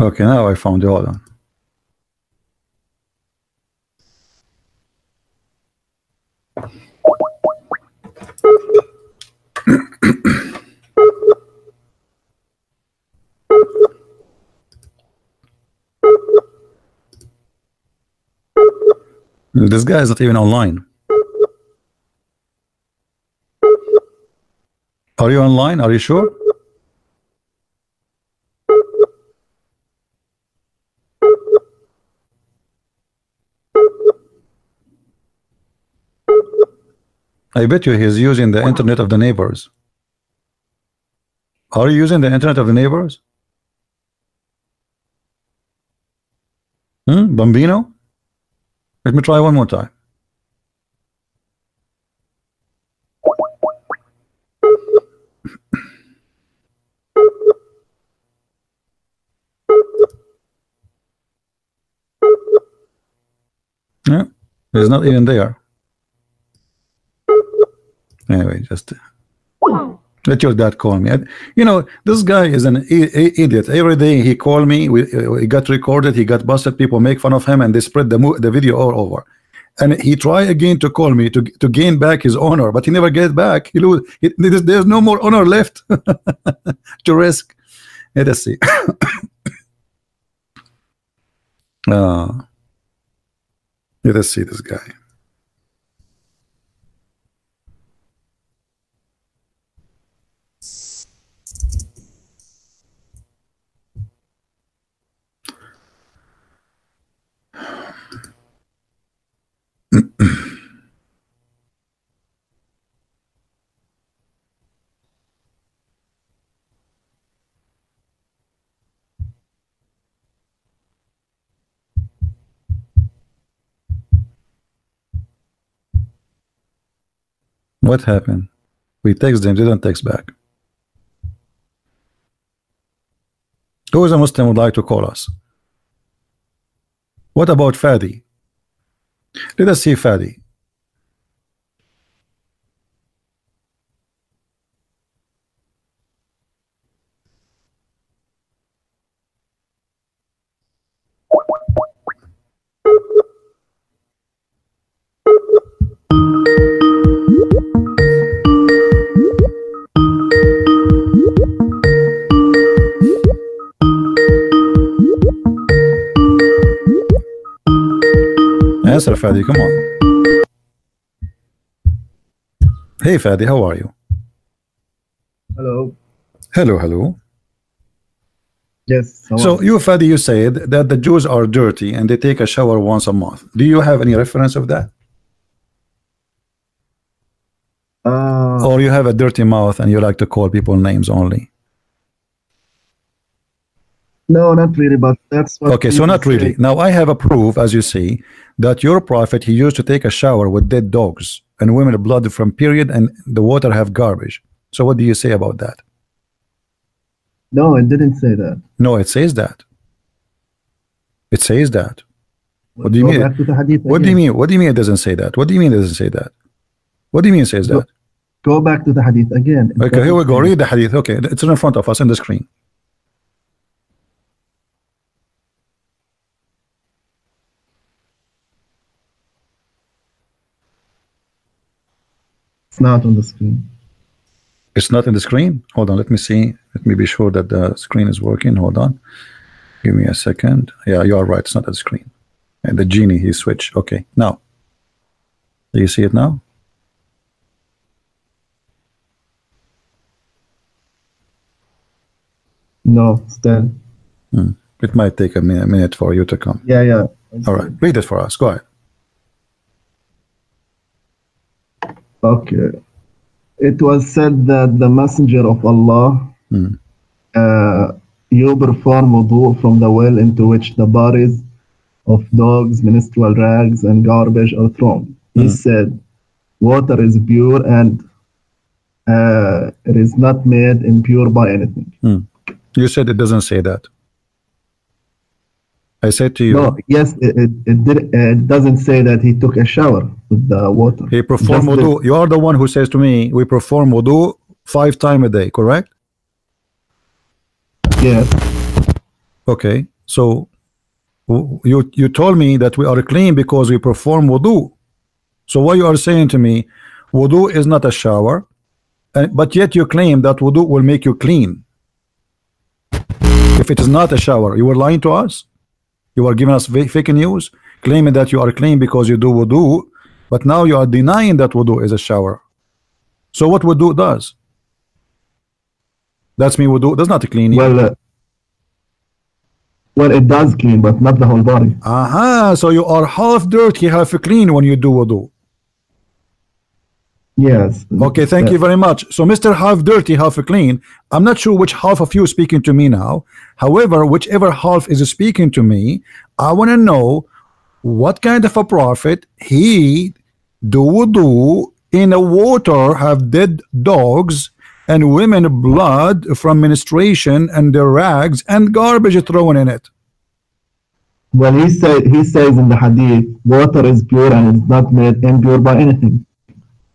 Okay, now I found you. Hold on. This guy is not even online. Are you online? Are you sure? I bet you he's using the internet of the neighbors. Are you using the internet of the neighbors? Hmm? Bambino? Let me try one more time. [COUGHS] Yeah, it's not even there. Anyway, just let your dad call me. You know, this guy is an idiot. Every day he called me. We, he got recorded. He got busted. People make fun of him, and they spread the the video all over. and he try again to call me to to gain back his honor, but he never get back. He lose. He, there's, there's no more honor left [LAUGHS] to risk. Let us see. [COUGHS] uh, let us see this guy. What happened? We text them, they don't text back. Who is a Muslim would like to call us? What about Fadi? Let us see Answer Fadi, come on. Hey Fadi, how are you? Hello. Hello, hello. Yes. So you Fadi, you said that the Jews are dirty and they take a shower once a month. Do you have any reference of that? Uh, Or you have a dirty mouth and you like to call people names only? No, not really, but that's what. Okay, so not really. say. Now I have a proof, as you see, that your prophet he used to take a shower with dead dogs and women blood from period and the water have garbage. So what do you say about that? No, it didn't say that. No, it says that. It says that. What do you mean? What do you mean? What do you mean it doesn't say that? What do you mean it doesn't say that? What do you mean it says that? Go back to the hadith again. It Okay, here we go. Read the hadith. Okay, it's in front of us on the screen. It's not on the screen. It's not in the screen. Hold on, let me see. Let me be sure that the screen is working. Hold on. Give me a second. Yeah, you are right. It's not at the screen. And the genie he switched. Okay, now. Do you see it now? No, still. Hmm. It might take a minute, minute for you to come. Yeah, yeah. All right, read it for us. Go ahead. Okay. It was said that the messenger of Allah, Hmm. uh, you perform wudu from the well into which the bodies of dogs, menstrual rags, and garbage are thrown. He Hmm. said, water is pure and uh, it is not made impure by anything. You said it doesn't say that. I said to you, No, yes, it, it, it, did, it doesn't say that he took a shower with the water. he performed Just wudu. You are the one who says to me, we perform wudu five times a day, correct? Yes. Okay, so you you told me that we are clean because we perform wudu. So what you are saying to me, wudu is not a shower, and, but yet you claim that wudu will make you clean. If it is not a shower, you were lying to us. You are giving us fake news, claiming that you are clean because you do wudu, but now you are denying that wudu is a shower. So what wudu does? That's me wudu does not clean. Well, uh, well, it does clean, but not the whole body. Aha, so you are half dirty, half clean when you do wudu. Yes. Okay, thank Uh, you very much. So, Mr. Half Dirty, Half Clean, I'm not sure which half of you is speaking to me now. However, whichever half is speaking to me, I want to know what kind of a prophet he do do in a water have dead dogs and women blood from menstruation and their rags and garbage thrown in it. Well, he said he says in the hadith, water is pure and it's not made impure by anything.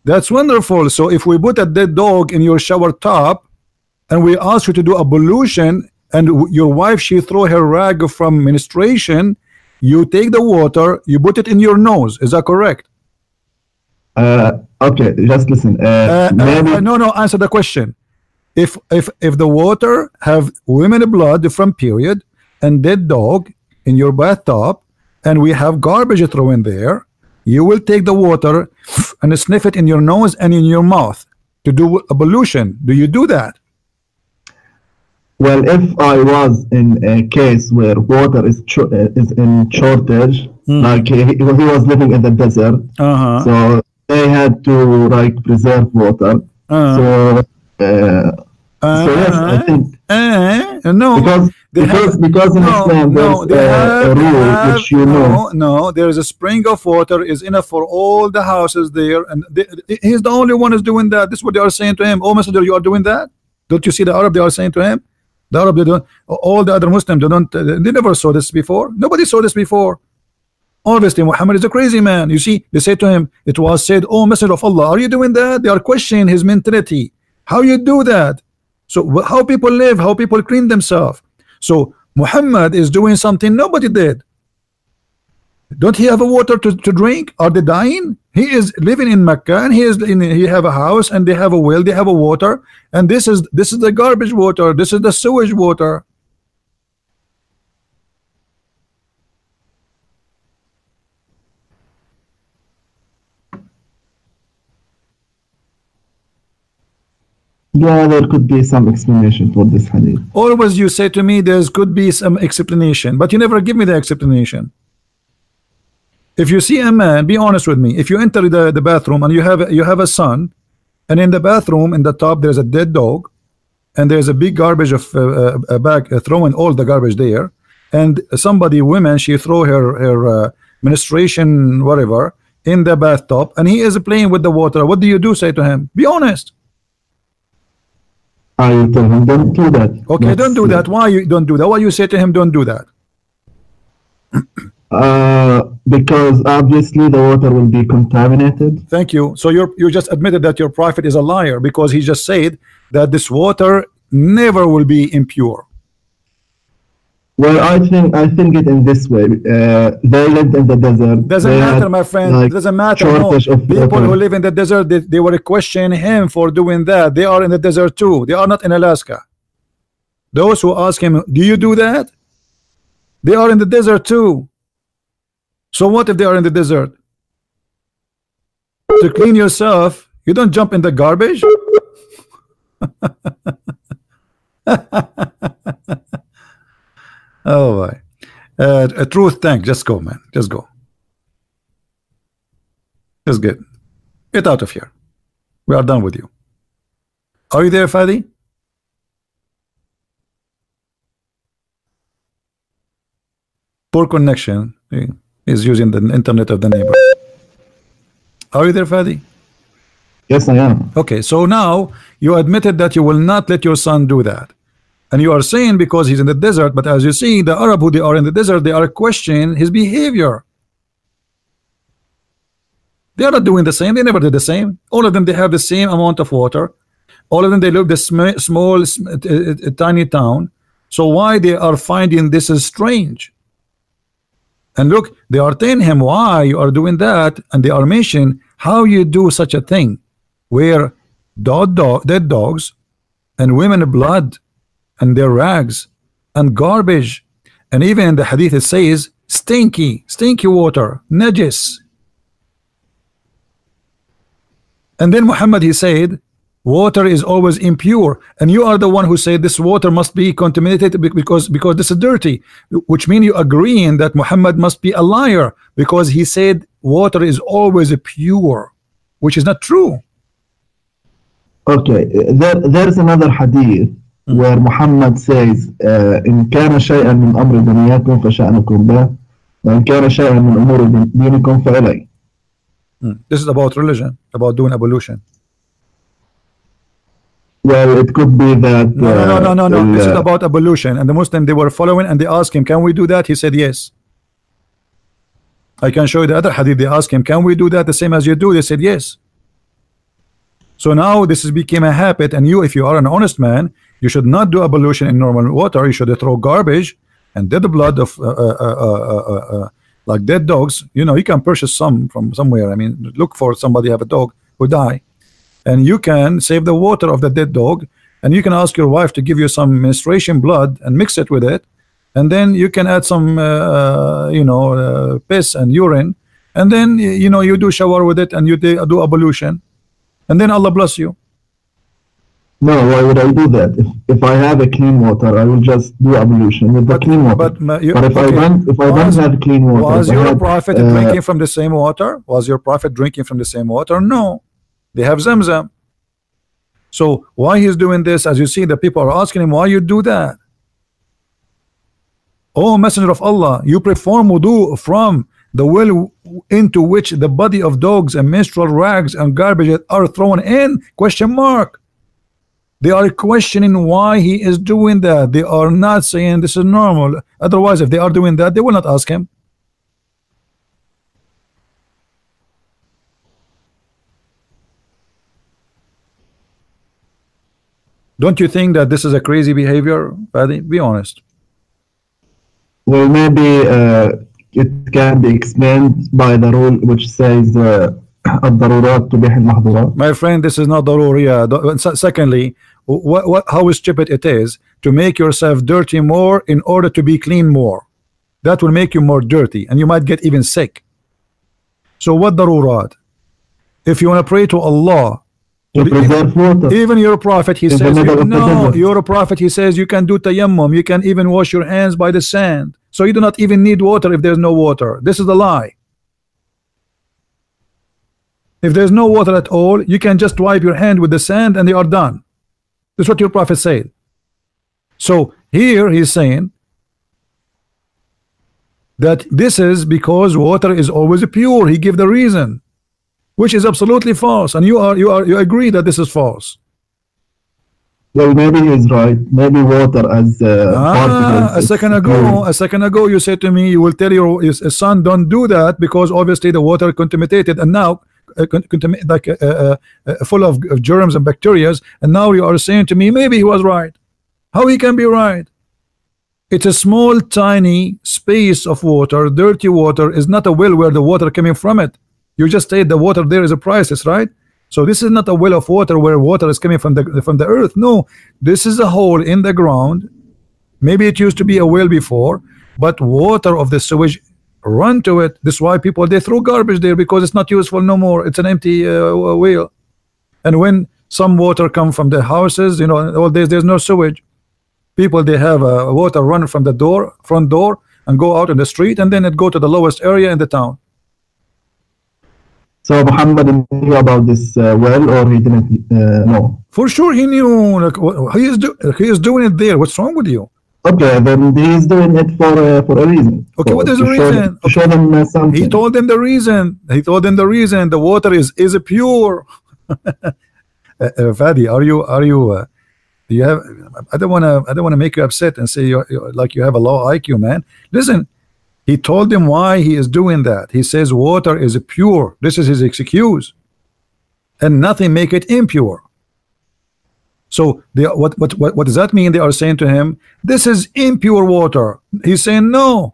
That's wonderful. So if we put a dead dog in your shower tub and we ask you to do a ablution and w- your wife she throw her rag from menstruation, you take the water, you put it in your nose. Is that correct? Uh, okay, just listen. Uh, Uh, uh, uh, no, no. Answer the question. If if if the water have women blood from period and dead dog in your bathtub, and we have garbage thrown in there, you will take the water and sniff it in your nose and in your mouth to do ablution. Do you do that? Well, if I was in a case where water is uh, is in shortage, like he, he was living in the desert, Uh huh. so they had to like preserve water. Uh, So, uh, so yes, I think uh, Uh, no. because They because have- because in no, Islam no, there's they a, have, a rule have- which you know. no, no, there is a spring of water is enough for all the houses there, and they, he's the only one who's doing that. This is what they are saying to him. Oh, messenger, you are doing that? Don't you see the Arab? They are saying to him, the Arab, they don't. All the other Muslims, they don't. They never saw this before. Nobody saw this before. Obviously, Muhammad is a crazy man. You see, they say to him, it was said, Oh, Messenger of Allah, are you doing that? They are questioning his mentality. How you do that? So how people live, how people clean themselves. So Muhammad is doing something nobody did. Don't he have a water to, to drink? Are they dying? He is living in Mecca and he is in he have a house and they have a well, they have a water, and this is this is the garbage water, this is the sewage water. Yeah, there could be some explanation for this hadith. Always you say to me there could be some explanation, but you never give me the explanation. If you see a man, be honest with me. If you enter the, the bathroom and you have you have a son, and in the bathroom in the top there's a dead dog, and there's a big garbage of uh, uh, a bag uh, throwing all the garbage there, and somebody woman she throw her her uh, menstruation whatever in the bathtub, and he is playing with the water. What do you do? Say to him, be honest. I tell him don't do that. Okay, That's- don't do that. Why you don't do that? Why you say to him, don't do that? Uh, because obviously the water will be contaminated. Thank you. So you're you just admitted that your prophet is a liar because he just said that this water never will be impure. Well, I think I think it in this way. Uh, they lived in the desert. Doesn't They matter, my friend. like, Doesn't matter. No. People water. who live in the desert, they, they were questioning him for doing that. They are in the desert too. They are not in Alaska. Those who ask him, "Do you do that?" They are in the desert too. So what if they are in the desert? To clean yourself, you don't jump in the garbage. [LAUGHS] oh boy. Uh, a truth tank, just go, man. Just go. Just get get out of here. We are done with you. Are you there, Fadi? Poor connection. Is using the internet of the neighbor. Are you there, Fadi? Yes, I am. Okay, so now you admitted that you will not let your son do that. And you are saying because he's in the desert, but as you see, the Arab who they are in the desert, they are questioning his behavior. They are not doing the same, they never did the same. All of them, they have the same amount of water. All of them, they live the sm small, sm tiny town. So why they are finding this is strange? And look, they are telling him why you are doing that, and they are mentioning how you do such a thing, where dog, dog, dead dogs and women blood and their rags and garbage, and even in the hadith it says stinky, stinky water, najis. And then Muhammad he said, water is always impure, and you are the one who said this water must be contaminated because because this is dirty, which means you agreeing that Muhammad must be a liar because he said water is always pure, which is not true. Okay, there, there's another hadith where Muhammad says, uh, إن كان شيئا من أمر دنياكم فشأنكم به وإن كان شيئا من أمور دينكم فإلي. This is about religion, about doing ablution. Well, it could be that. No, uh, no, no, no, no. this is about ablution. And the Muslim, they were following and they asked him, Can we do that? He said, Yes. I can show you the other hadith. They asked him, Can we do that the same as you do? They said, Yes. So now this has became a habit. And you, if you are an honest man, you should not do ablution in normal water. You should throw garbage and dead blood of uh, uh, uh, uh, like dead dogs, you know, you can purchase some from somewhere. I mean, look for somebody have a dog who die, and you can save the water of the dead dog, and you can ask your wife to give you some menstruation blood and mix it with it, and then you can add some, you know, piss and urine, and then you know you do shower with it and you do ablution, and then Allah bless you. No, why would I do that? If, if I have a clean water, I will just do ablution with the clean water. but, But, ma- you- if I don't, if I Was- don't have clean water, Was your have, prophet uh, drinking from the same water? Was your prophet drinking from the same water? No. They have Zamzam. So why he's doing this? As you see, the people are asking him, why you do that? Oh, messenger of Allah, you perform wudu from the well into which the body of dogs and menstrual rags and garbage are thrown in? Question mark. They are questioning why he is doing that. They are not saying this is normal. Otherwise, if they are doing that, they will not ask him. Don't you think that this is a crazy behavior, Fadi? Be honest. Well, maybe uh, it can be explained by the rule which says uh, [COUGHS] My friend, this is not ضرورية. Secondly, what, what, how stupid it is to make yourself dirty more in order to be clean more. That will make you more dirty and you might get even sick. So what darurat? If you want to pray to Allah, To preserve water. even your prophet, he In says, you, no, your prophet, he says you can do tayammum, you can even wash your hands by the sand. So you do not even need water if there's no water. This is a lie. If there's no water at all, you can just wipe your hand with the sand and they are done. That's what your prophet said. So here he's saying that this is because water is always pure. He gave the reason, which is absolutely false. And you are you are you agree that this is false. Well, maybe he's right. Maybe water as uh, Ah, a second ago, a second ago, you said to me, you will tell your, your son, don't do that because obviously the water contaminated, and now like uh, uh, uh, full of, of germs and bacteria. And now you are saying to me, maybe he was right. How he can be right? It's a small, tiny space of water. Dirty water is not a well where the water coming from it. You just said the water there is a priceless, right? So this is not a well of water where water is coming from the from the earth. No, this is a hole in the ground Maybe it used to be a well before, but water of the sewage run to it. That's why people they throw garbage there because it's not useful no more. It's an empty uh, well. And when some water come from the houses, you know, all days there's no sewage. People they have uh, water run from the door, front door, and go out in the street, and then it go to the lowest area in the town. So Muhammad knew about this uh, well, or he didn't uh, know. For sure, he knew. Like, he is do, he is doing it there. What's wrong with you? Okay, then he's doing it for uh, for a reason. Okay, For- what is the reason? Show them uh, something. He told them the reason. He told them the reason. The water is is pure. [LAUGHS] uh, uh, Fadi, are you are you? Uh, do you have? I don't want to. I don't want to make you upset and say you're like you have a low IQ, man. Listen, he told them why he is doing that. He says water is pure. This is his excuse, and nothing make it impure. So they, what, what what what does that mean? They are saying to him, "This is impure water." He's saying, "No,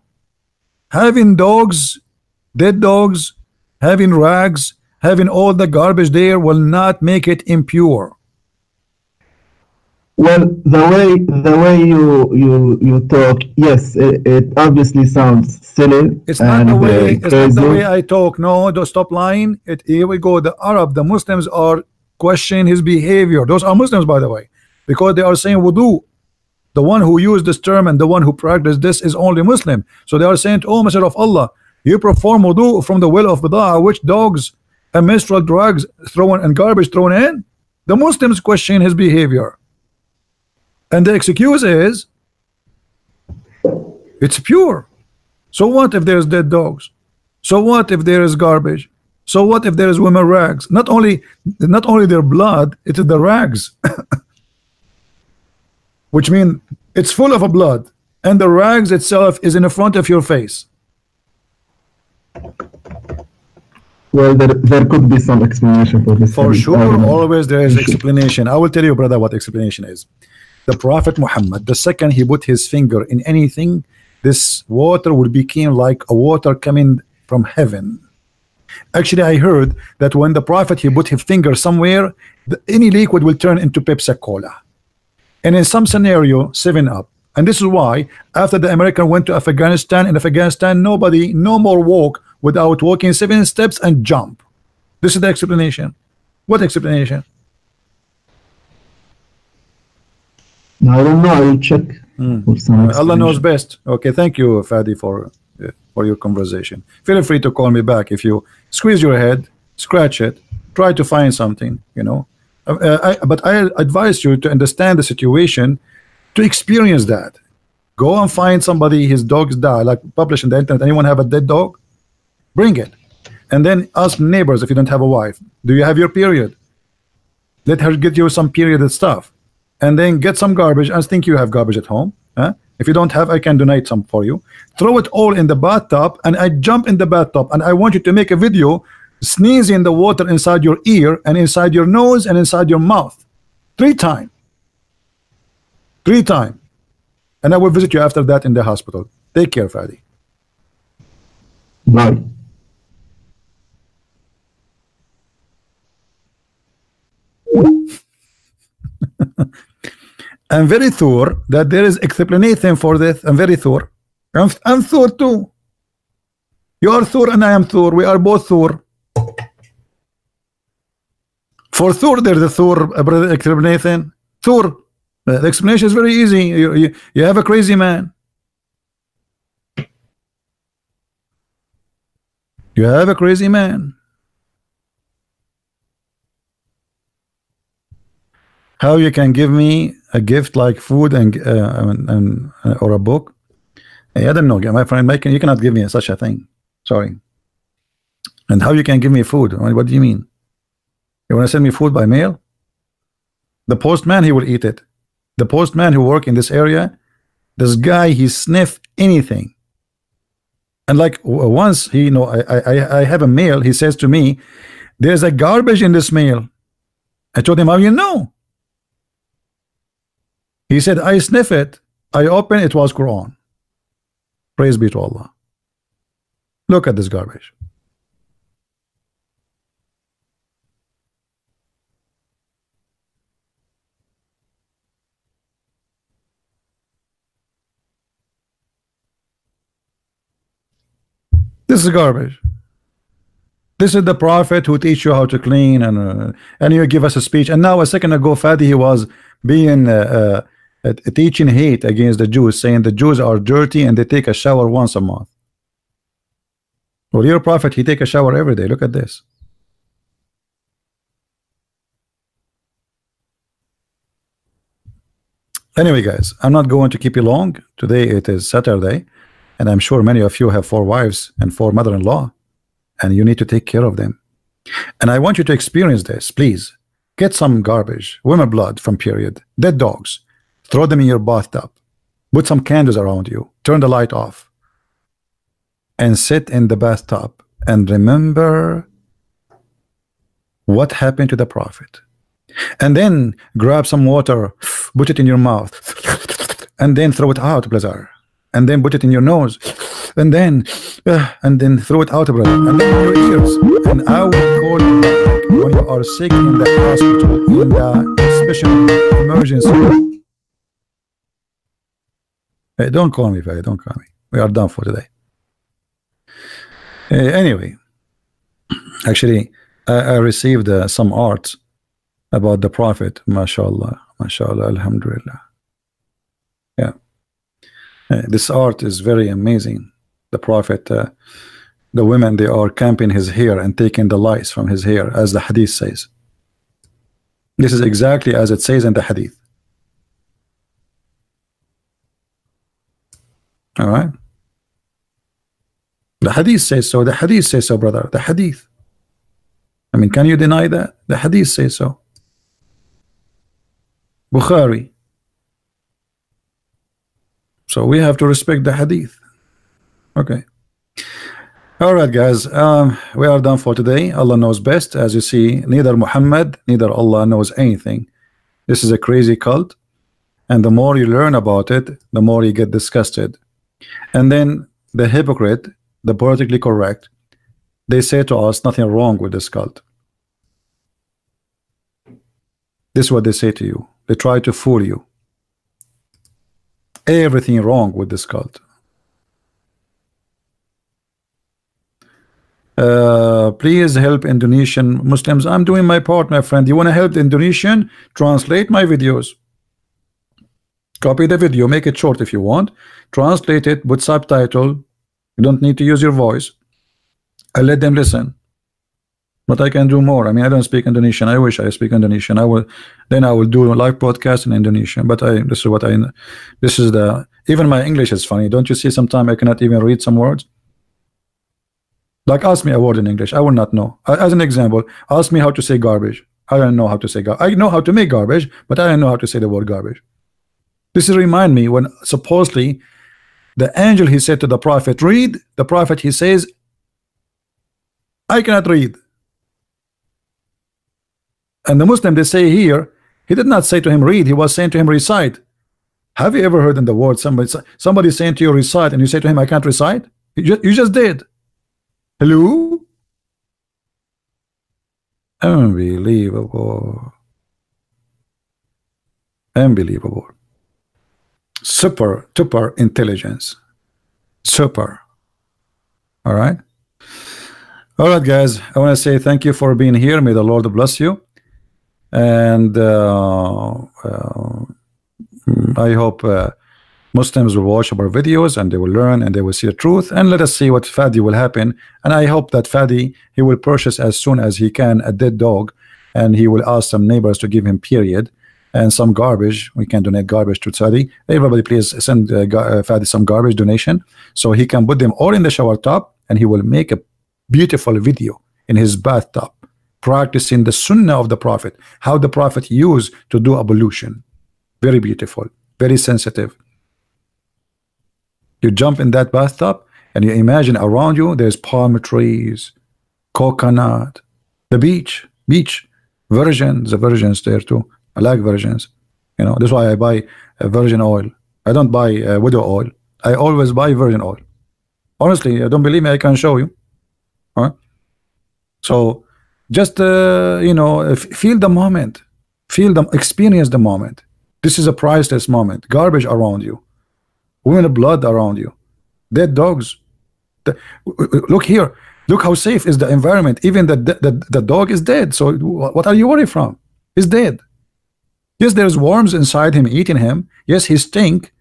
having dogs, dead dogs, having rags, having all the garbage there will not make it impure." Well, the way the way you you you talk, yes, it, it obviously sounds silly. It's not and, the uh, way. It's not the way I talk. No, don't stop lying. It here we go. The Arab, the Muslims are questioning his behavior. Those are Muslims, by the way, because they are saying wudu. The one who used this term and the one who practiced this is only Muslim. So they are saying, "Oh, Messenger of Allah, you perform wudu from the well of Buda'ah, which dogs and menstrual drugs thrown and garbage thrown in." The Muslims question his behavior, and the excuse is, "It's pure." So what if there's dead dogs? So what if there is garbage? So what if there is women rags? Not only not only their blood, it is the rags. [LAUGHS] Which mean it's full of a blood and the rags itself is in the front of your face. Well, there, there could be some explanation for this. For sure, Um, always there is explanation. I will tell you, brother, what explanation is. The Prophet Muhammad, the second he put his finger in anything, this water will become like a water coming from heaven. Actually, I heard that when the prophet he put his finger somewhere, the, any liquid will turn into Pepsi Cola, and in some scenario, Seven Up. And this is why after the American went to Afghanistan, in Afghanistan, nobody no more walk without walking seven steps and jump. This is the explanation. What explanation? I don't know. I will check. Hmm. Allah knows best. Okay, thank you, Fadi, for uh, for your conversation. Feel free to call me back if you squeeze your head, scratch it, try to find something. You know, Uh, uh, I, but I advise you to understand the situation, to experience that. Go and find somebody. His dogs die, like publish in the internet. Anyone have a dead dog? Bring it, and then ask neighbors if you don't have a wife. Do you have your period? Let her get you some period stuff and then get some garbage and think you have garbage at home huh? If you don't have I can donate some for you. Throw it all in the bathtub and I jump in the bathtub and I want you to make a video sneezing the water inside your ear and inside your nose and inside your mouth. Three times three times and I will visit you after that in the hospital. Take care Fadi. Right. [LAUGHS] I'm very sure that there is explanation for this. I'm very sure. I'm, I'm sure too. You are sure and I am sure. We are both sure. For sure, there's a sure explanation. Sure. The explanation is very easy. You, you, you have a crazy man. You have a crazy man. How you can give me a gift like food and uh, and, and uh, or a book. I don't know my friend you cannot give me such a thing. Sorry. And how you can give me food? What do you mean? You want to send me food by mail? The postman he will eat it. The postman who work in this area this guy he sniff anything. And like once he you know I, I I have a mail he says to me there's a garbage in this mail. I told him how you know he said, I sniff it. I open it was Quran. Praise be to Allah. Look at this garbage. This is garbage. This is the prophet who teach you how to clean and uh, and you give us a speech. And now a second ago, Fadi he was being uh, uh, teaching hate against the Jews, saying the Jews are dirty and they take a shower once a month. Well, your prophet he take a shower every day. Look at this. Anyway, guys, I'm not going to keep you long. Today it is Saturday, and I'm sure many of you have four wives and four mother-in-law and you need to take care of them. And I want you to experience this, please. Get some garbage, women blood from period, dead dogs, throw them in your bathtub, put some candles around you, turn the light off, and sit in the bathtub and remember what happened to the prophet. And then grab some water, put it in your mouth, and then throw it out, brother. And then put it in your nose, and then uh, and then throw it out, brother. And then your ears. And I will call you back when you are sick in the hospital in the special emergency. Don't call me, Faye. Don't call me. We are done for today. Uh, anyway, [CLEARS THROAT] actually, I, I received uh, some art about the Prophet. MashaAllah, MashaAllah, Alhamdulillah. Yeah. This art is very amazing. The Prophet, uh, the women, they are camping his hair and taking the lice from his hair, as the Hadith says. This is exactly as it says in the Hadith. All right. The Hadith says so. The Hadith says so, brother. The Hadith. I mean, can you deny that? The Hadith says so. Bukhari. So we have to respect the Hadith. Okay. All right, guys. Um, we are done for today. Allah knows best. As you see, neither Muhammad, neither Allah knows anything. This is a crazy cult. And the more you learn about it, the more you get disgusted. And then the hypocrite, the politically correct, they say to us nothing wrong with this cult. This is what they say to you. They try to fool you. Everything wrong with this cult. Uh, please help Indonesian Muslims. I'm doing my part, my friend. You want to help the Indonesian? Translate my videos. Copy the video, make it short if you want. Translate it with subtitle. You don't need to use your voice. I let them listen. But I can do more. I mean, I don't speak Indonesian. I wish I speak Indonesian. I will, then I will do a live podcast in Indonesian. But I, this is what I, this is the, even my English is funny. Don't you see? Sometimes I cannot even read some words. Like, ask me a word in English. I will not know. As an example, ask me how to say garbage. I don't know how to say garbage. I know how to make garbage, but I don't know how to say the word garbage. This is remind me when supposedly the angel he said to the prophet, read. The prophet he says, I cannot read. And the Muslim they say here, he did not say to him read, he was saying to him recite. Have you ever heard in the world somebody somebody saying to you recite and you say to him I can't recite? You just, you just did. Hello? Unbelievable. Unbelievable. Super, super intelligence. Super. All right. All right, guys. I want to say thank you for being here. May the Lord bless you and uh, uh, I hope uh, Muslims will watch our videos and they will learn and they will see the truth and let us see what Fadi will happen and I hope that Fadi he will purchase as soon as he can a dead dog and he will ask some neighbors to give him period and some garbage we can donate garbage to Fadi everybody please send uh, Fadi some garbage donation. So he can put them all in the shower tub and he will make a beautiful video in his bathtub practicing the sunnah of the prophet how the prophet used to do ablution. Very beautiful very sensitive. You jump in that bathtub and you imagine around you there's palm trees coconut the beach beach virgins the virgins there too I like virgins you know. That's why I buy a virgin oil. I don't buy a widow oil. I always buy virgin oil. Honestly uh, don't believe me I can show you all right so just uh, you know feel the moment. Feel them experience the moment. This is a priceless moment. Garbage around you. Women of blood around you. Dead dogs. The, look here. Look how safe is the environment. Even the, the the dog is dead. So what are you worried from? He's dead yes there's worms inside him eating him yes he stink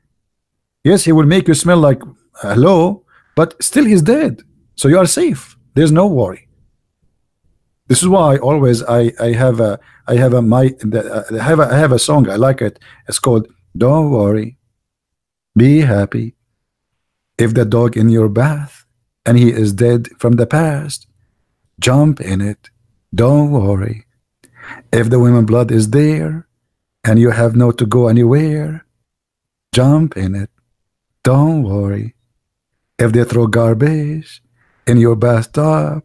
yes he will make you smell like uh, hello but still he's dead so you are safe there's no worry this is why always I I have a I have a my I uh, have a, I have a song I like it. It's called "Don't Worry, Be Happy." If the dog in your bath and he is dead from the past, jump in it. Don't worry. If the women blood is there and you have no to go anywhere, jump in it. Don't worry. If they throw garbage in your bathtub,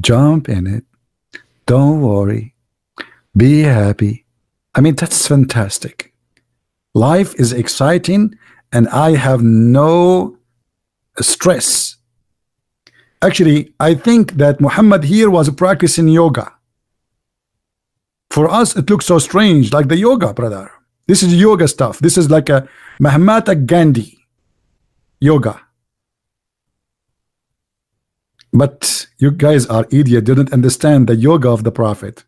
jump in it. Don't worry. Be happy. I mean, that's fantastic. Life is exciting and I have no stress. Actually, I think that Muhammad here was practicing yoga. For us, it looks so strange, like the yoga, brother. This is yoga stuff. This is like a Mahatma Gandhi yoga. But you guys are idiot, didn't understand the yoga of the Prophet.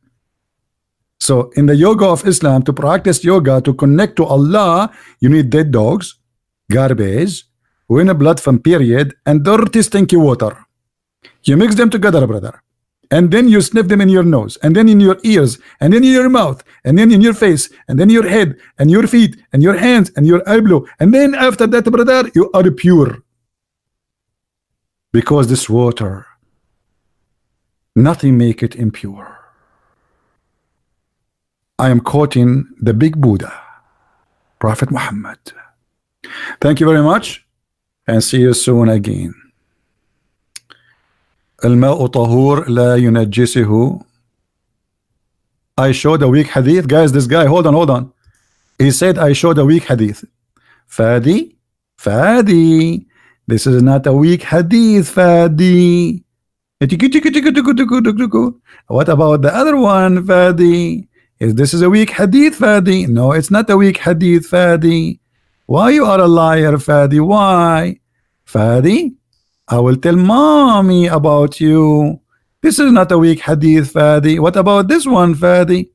So in the yoga of Islam, to practice yoga, to connect to Allah, you need dead dogs, garbage, winter blood from period, and dirty stinky water. You mix them together, brother. And then you sniff them in your nose, and then in your ears, and then in your mouth, and then in your face, and then your head, and your feet, and your hands, and your elbow. And then after that, brother, you are pure. Because this water nothing make it impure. I am quoting the big Buddha Prophet Muhammad. Thank you very much and see you soon again الماء طهور لا ينجسه I showed a weak hadith guys this guy hold on hold on he said I showed a weak hadith Fadi Fadi This is not a weak hadith, Fadi. What about the other one, Fadi? Is this is a weak hadith, Fadi? No, it's not a weak hadith, Fadi. Why you are a liar, Fadi? Why? Fadi, I will tell mommy about you. This is not a weak hadith, Fadi. What about this one, Fadi?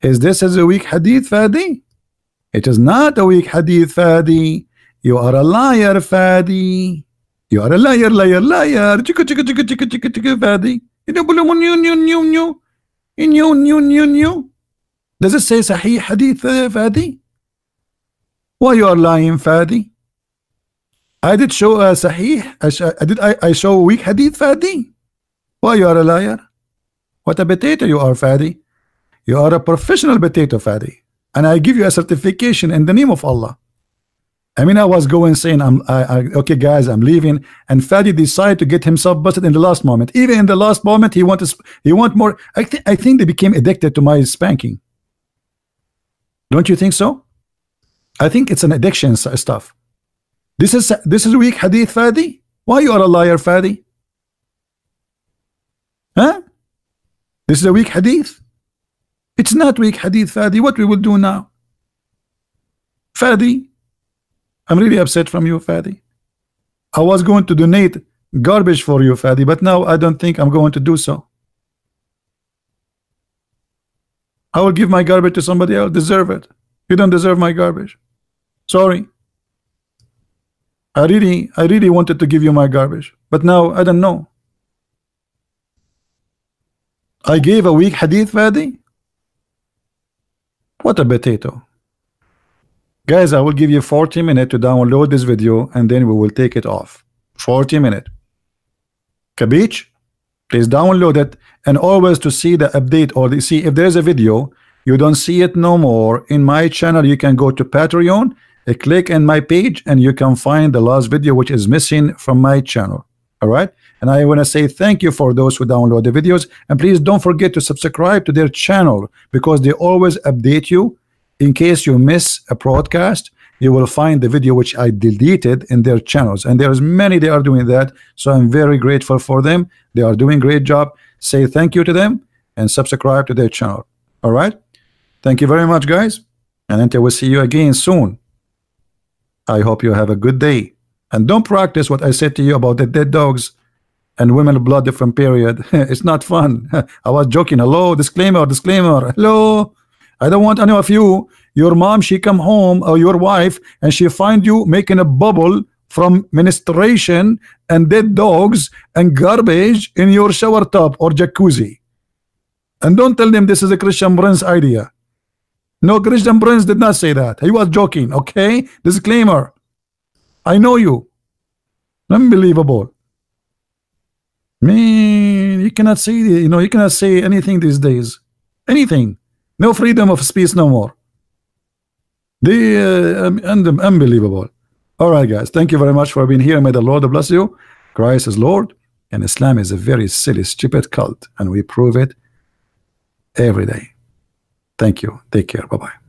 Is this is a weak hadith, Fadi? It is not a weak hadith, Fadi. You are a liar, Fadi. You are a liar, liar, liar. Chicka, chicka, chicka, chicka, chicka, chicka, Fadi. Does it say Sahih Hadith, Fadi? Why you are lying, Fadi? I did show a uh, Sahih. I, I did I, I show weak Hadith, Fadi? Why you are a liar? What a potato you are, Fadi. You are a professional potato, Fadi. And I give you a certification in the name of Allah. I mean, I was going saying, I'm I, I, okay, guys, I'm leaving, and Fadi decided to get himself busted in the last moment. Even in the last moment, he wanted he want more. I think I think they became addicted to my spanking. Don't you think so? I think it's an addiction stuff. This is this is weak hadith, Fadi. Why you are a liar, Fadi? Huh? This is a weak hadith. It's not weak hadith, Fadi. What we will do now? Fadi, I'm really upset from you, Fadi. I was going to donate garbage for you, Fadi, but now I don't think I'm going to do so. I will give my garbage to somebody else. Deserve it. You don't deserve my garbage. Sorry. I really, I really wanted to give you my garbage, but now I don't know. I gave a weak hadith, Fadi. What a potato. Guys, I will give you 40 minutes to download this video and then we will take it off. 40 minutes. Kabich? Please download it and always to see the update or the, see if there's a video you don't see it no more in my channel you can go to Patreon click in my page and you can find the last video which is missing from my channel. All right and I want to say thank you for those who download the videos. And please don't forget to subscribe to their channel because they always update you. In case you miss a broadcast you will find the video which I deleted in their channels. And there's many they are doing that. So I'm very grateful for them. They are doing great job. Say thank you to them and subscribe to their channel. All right thank you very much guys. And until we see you again soon I hope you have a good day. And don't practice what I said to you about the dead dogs and women blood different period. [LAUGHS] It's not fun. [LAUGHS] I was joking. Hello disclaimer disclaimer. Hello. I don't want any of you your mom she come home or your wife and she find you making a bubble from menstruation and dead dogs and garbage in your shower tub or jacuzzi. And don't tell them this is a Christian Prince idea no Christian Prince did not say that he was joking okay disclaimer I know you unbelievable Man, you cannot say you know you cannot say anything these days. Anything. No freedom of speech no more. The uh, unbelievable. All right, guys. Thank you very much for being here. May the Lord bless you. Christ is Lord, and Islam is a very silly, stupid cult, and we prove it every day. Thank you. Take care. Bye bye.